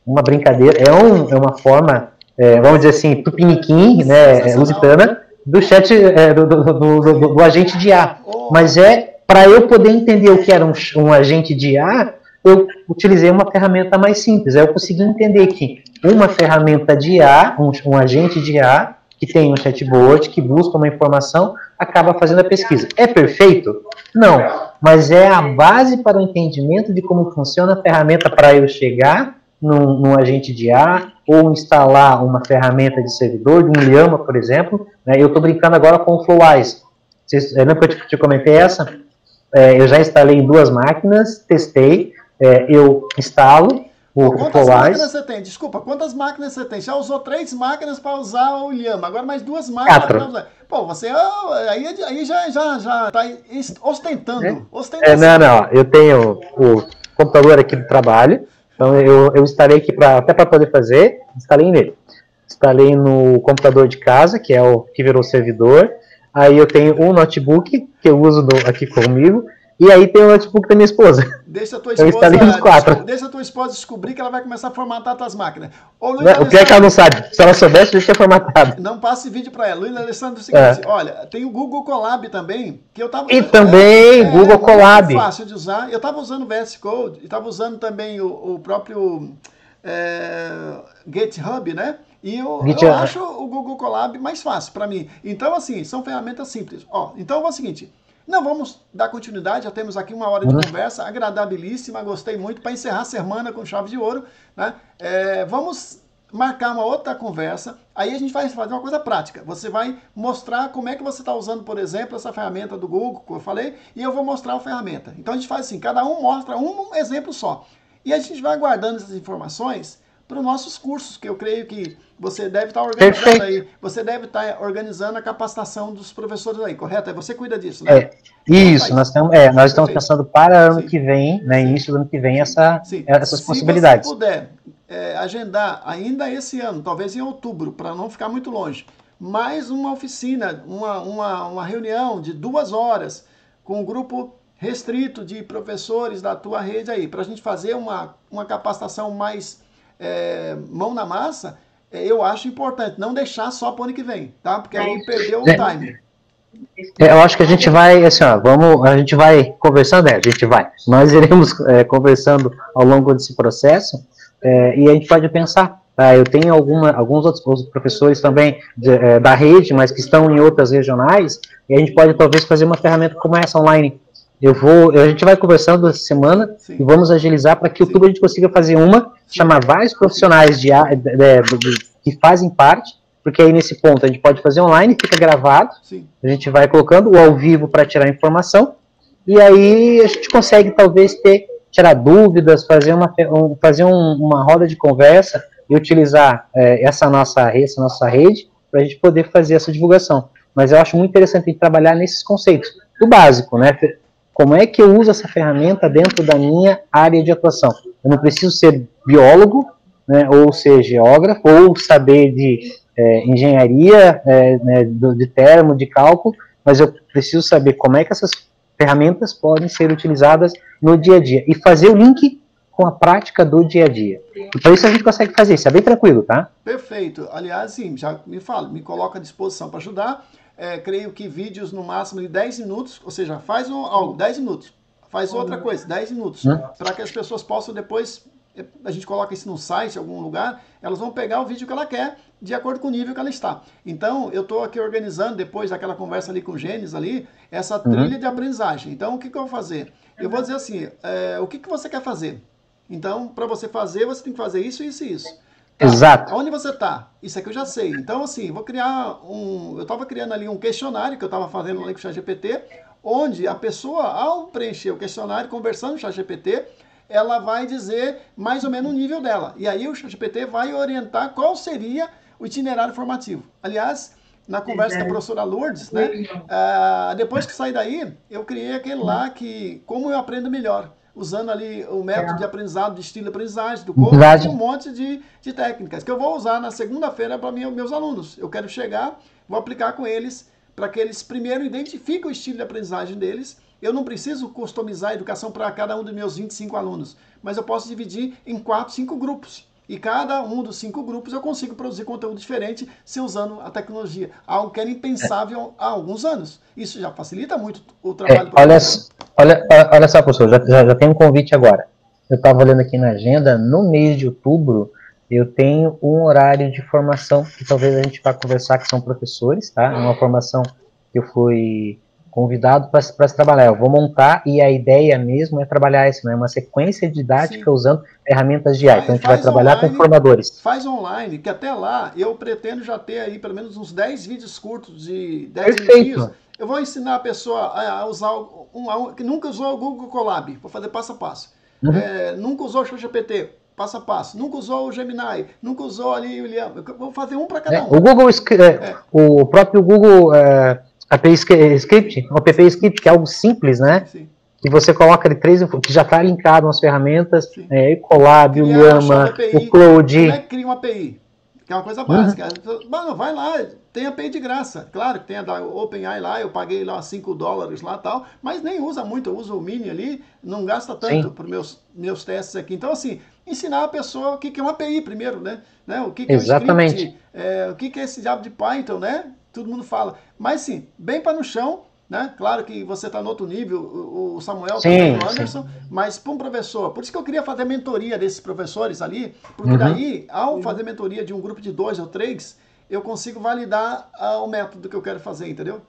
Uma brincadeira, é, um, é uma forma, é, vamos dizer assim, tupiniquim, né, é, lusitana, do chat, é, do, do, do, do, agente de A. Mas é, para eu poder entender o que era um, um agente de A, eu utilizei uma ferramenta mais simples. Aí eu consegui entender que uma ferramenta de A, um, um agente de A, que tem um chatbot, que busca uma informação, acaba fazendo a pesquisa. É perfeito? Não, mas é a base para o entendimento de como funciona a ferramenta para eu chegar num, num, agente de A ou instalar uma ferramenta de servidor, de um Llama, por exemplo. Né? Eu estou brincando agora com o Flowise. Vocês, lembra que eu te, te comentei essa? É, eu já instalei em duas máquinas, testei, é, eu instalo, o, quantas máquinas você tem? Desculpa, quantas máquinas você tem? Já usou três máquinas para usar o Lhama, agora mais duas máquinas para usar. Pô, você aí, aí já, já, já tá ostentando. É? ostentando. É, não, não. Eu tenho o computador aqui do trabalho, então eu, eu instalei aqui pra, até para poder fazer, instalei nele. Instalei no computador de casa, que é o que virou servidor. Aí eu tenho um notebook que eu uso do, aqui comigo e aí tem o notebook da minha esposa. Deixa a tua esposa. Deixa a tua esposa descobrir que ela vai começar a formatar tuas máquinas. Ô, não, o que é que ela não sabe? Se ela soubesse, eu tinha formatado. Não passe vídeo para ela. Luiz Alessandro, é o seguinte: é. olha, tem o Google Colab também, que eu tava. E também é, Google é, Colab. É fácil de usar. Eu estava usando o VS Code e estava usando também o, o próprio é, GitHub, né? E eu, eu acho o Google Colab mais fácil para mim. Então, assim, são ferramentas simples. Ó, então é o seguinte. Não, vamos dar continuidade, já temos aqui uma hora de uhum. conversa agradabilíssima, gostei muito, para encerrar a semana com chave de ouro. Né? É, vamos marcar uma outra conversa, aí a gente vai fazer uma coisa prática. Você vai mostrar como é que você está usando, por exemplo, essa ferramenta do Google, que eu falei, e eu vou mostrar a ferramenta. Então a gente faz assim, cada um mostra um exemplo só. E a gente vai guardando essas informações para os nossos cursos, que eu creio que você deve estar organizando Perfeito. aí. Você deve estar organizando a capacitação dos professores aí, correto? É você cuida disso, né? É, isso, nós, temos, é, nós estamos pensando para ano Sim. que vem, né, início do ano que vem, essa, essas Se possibilidades. Se você puder é, agendar ainda esse ano, talvez em outubro, para não ficar muito longe, mais uma oficina, uma, uma, uma reunião de duas horas com um grupo restrito de professores da tua rede aí, para a gente fazer uma, uma capacitação mais é, mão na massa, é, eu acho importante não deixar só para o ano que vem, tá? Porque aí perdeu o é. time. É, eu acho que a gente vai, assim, ó, vamos, a gente vai conversando, é, a gente vai. Nós iremos é, conversando ao longo desse processo é, e a gente pode pensar. Tá? Eu tenho alguma, alguns outros, outros professores também de, é, da rede, mas que estão em outras regionais, e a gente pode talvez fazer uma ferramenta como essa online. Eu vou, a gente vai conversando essa semana Sim. e vamos agilizar para que o YouTube a gente consiga fazer uma, chamar vários profissionais de, de, de, que fazem parte, porque aí nesse ponto a gente pode fazer online, fica gravado, Sim. a gente vai colocando o ao vivo para tirar informação, e aí a gente consegue talvez ter, tirar dúvidas, fazer uma, um, fazer um, uma roda de conversa e utilizar é, essa, nossa, essa nossa rede para a gente poder fazer essa divulgação. Mas eu acho muito interessante trabalhar nesses conceitos, do básico, né? Como é que eu uso essa ferramenta dentro da minha área de atuação? Eu não preciso ser biólogo, né, ou ser geógrafo, ou saber de é, engenharia, é, né, de termo, de cálculo, mas eu preciso saber como é que essas ferramentas podem ser utilizadas no dia a dia e fazer o link com a prática do dia a dia. Então isso a gente consegue fazer, isso é bem tranquilo, tá? Perfeito. Aliás, sim, já me fala, me coloca à disposição para ajudar é, creio que vídeos no máximo de 10 minutos, ou seja, faz um, algo, 10 minutos, faz outra coisa, 10 minutos, para que as pessoas possam depois, a gente coloca isso no site, em algum lugar, elas vão pegar o vídeo que ela quer, de acordo com o nível que ela está. Então, eu estou aqui organizando, depois daquela conversa ali com o Gênesis ali, essa uhum. trilha uhum. de aprendizagem. Então, o que, que, eu vou fazer? Eu vou dizer assim, é, o que, que você quer fazer? Então, para você fazer, você tem que fazer isso, isso e isso. Tá. Exato. Onde você está? Isso aqui eu já sei. Então, assim, vou criar um. Eu estava criando ali um questionário que eu estava fazendo ali com o ChatGPT, onde a pessoa, ao preencher o questionário, conversando com o ChatGPT, ela vai dizer mais ou menos o nível dela. E aí o ChatGPT vai orientar qual seria o itinerário formativo. Aliás, na conversa com a professora Lourdes, né? Uh, depois que saí daí, eu criei aquele lá que como eu aprendo melhor usando ali o método é. de aprendizado, de estilo de aprendizagem, do corpo, e um monte de, de técnicas que eu vou usar na segunda-feira para meus alunos. Eu quero chegar, vou aplicar com eles para que eles primeiro identifiquem o estilo de aprendizagem deles. Eu não preciso customizar a educação para cada um dos meus 25 alunos, mas eu posso dividir em quatro, cinco grupos. E cada um dos cinco grupos eu consigo produzir conteúdo diferente se usando a tecnologia. Algo que era impensável há alguns anos. Isso já facilita muito o trabalho. É, olha, olha, olha só, professor, já, já, já tem um convite agora. Eu estava olhando aqui na agenda, no mês de outubro, eu tenho um horário de formação que talvez a gente vá conversar, que são professores, tá? É uma formação que eu fui convidado para se trabalhar. Eu vou montar e a ideia mesmo é trabalhar isso, né? Uma sequência didática Sim. usando ferramentas de AI. Então a gente vai trabalhar online, com formadores. Faz online, que até lá eu pretendo já ter aí pelo menos uns 10 vídeos curtos de 10 Perfeito. minutinhos. Eu vou ensinar a pessoa a usar um, um, que nunca usou o Google Colab, vou fazer passo a passo. Uhum. É, nunca usou o ChatGPT. passo a passo. Nunca usou o Gemini, nunca usou ali o William. vou fazer um para cada é, um. O Google, é. o próprio Google é, API Script, o API Script, que é algo simples, né? Sim. Que você coloca ali três, que já está linkado nas ferramentas, é, Ecolab, o Llama, o Cloud. Como é que cria uma API? Que é uma coisa básica. Uhum. Mano, vai lá, tem API de graça. Claro que tem a da OpenAI lá, eu paguei lá 5 dólares lá tal, mas nem usa muito, eu uso o Mini ali, não gasta tanto para meus meus testes aqui. Então, assim, ensinar a pessoa o que, que é uma API primeiro, né? né? O que, que Exatamente. é o script, é, o que, que é esse diabo de Python, né? Todo mundo fala. Mas, sim, bem para no chão, né? Claro que você está no outro nível, o Samuel sim, também, o Anderson, sim. mas para um professor, por isso que eu queria fazer mentoria desses professores ali, porque uhum. daí, ao fazer mentoria de um grupo de dois ou três, eu consigo validar uh, o método que eu quero fazer, entendeu?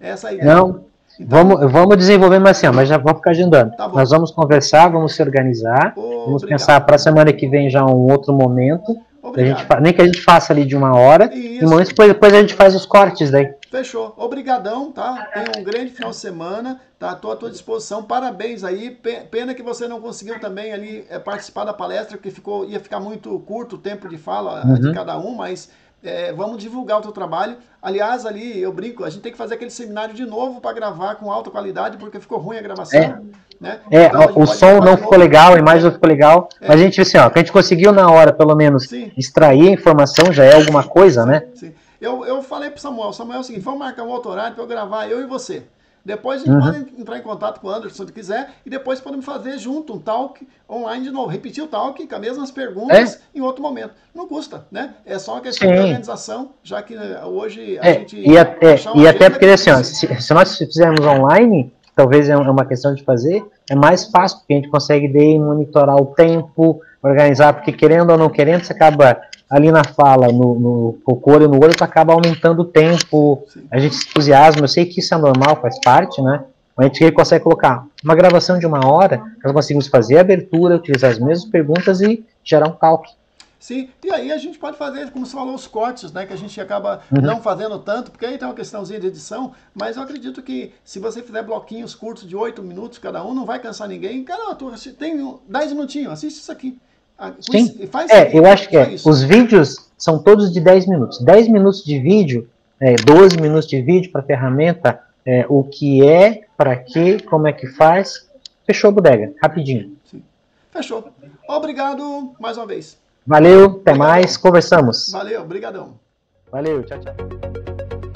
Essa é a ideia. Não, então, vamos, vamos desenvolver mais assim, mas já vamos ficar agendando. Tá Nós vamos conversar, vamos se organizar, oh, vamos obrigado. pensar para a semana que vem já um outro momento. A gente, nem que a gente faça ali de uma hora, e momentos, depois, depois a gente faz os cortes daí. Fechou. Obrigadão, tá? Tenha um grande final de semana, tá? Estou à tua disposição. Parabéns aí. Pena que você não conseguiu também ali é, participar da palestra, porque ficou, ia ficar muito curto o tempo de fala uhum. de cada um, mas é, vamos divulgar o teu trabalho. Aliás, ali eu brinco, a gente tem que fazer aquele seminário de novo para gravar com alta qualidade, porque ficou ruim a gravação. É, né? é então, o som não ficou legal, a imagem não ficou legal. É. Mas a gente, assim, ó, que a gente conseguiu na hora, pelo menos, Sim. extrair a informação, já é alguma coisa, né? Sim. Eu, eu falei pro Samuel, Samuel é o seguinte, vamos marcar um outro horário para eu gravar eu e você. Depois a gente uhum. pode entrar em contato com o Anderson se quiser e depois podemos fazer junto um talk online de novo. Repetir o talk com as mesmas perguntas é? em outro momento. Não custa, né? É só uma questão Sim. de organização, já que né, hoje a é, gente. E, até, e até porque, assim, ó, se, se, nós fizermos online, talvez é, é uma questão de fazer, é mais fácil, porque a gente consegue daí monitorar o tempo, organizar, porque querendo ou não querendo, você acaba ali na fala, no, no, no olho, tu acaba aumentando o tempo, Sim. a gente se entusiasma, eu sei que isso é normal, faz parte, né? A gente consegue colocar uma gravação de uma hora, nós conseguimos fazer a abertura, utilizar as mesmas perguntas e gerar um calque. Sim, e aí a gente pode fazer, como você falou, os cortes, né? Que a gente acaba uhum. não fazendo tanto, porque aí tem uma questãozinha de edição, mas eu acredito que se você fizer bloquinhos curtos de 8 minutos cada um, não vai cansar ninguém. Cara, tu tem 10 minutinhos, assiste isso aqui. Ah, Sim. Faz é, eu acho que é. Os vídeos são todos de 10 minutos. 10 minutos de vídeo, é, 12 minutos de vídeo para a ferramenta, é, o que é, para quê, como é que faz. Fechou a bodega, rapidinho. Sim. Fechou. Obrigado mais uma vez. Valeu, até mais, conversamos. Valeu, obrigadão. Valeu, tchau, tchau.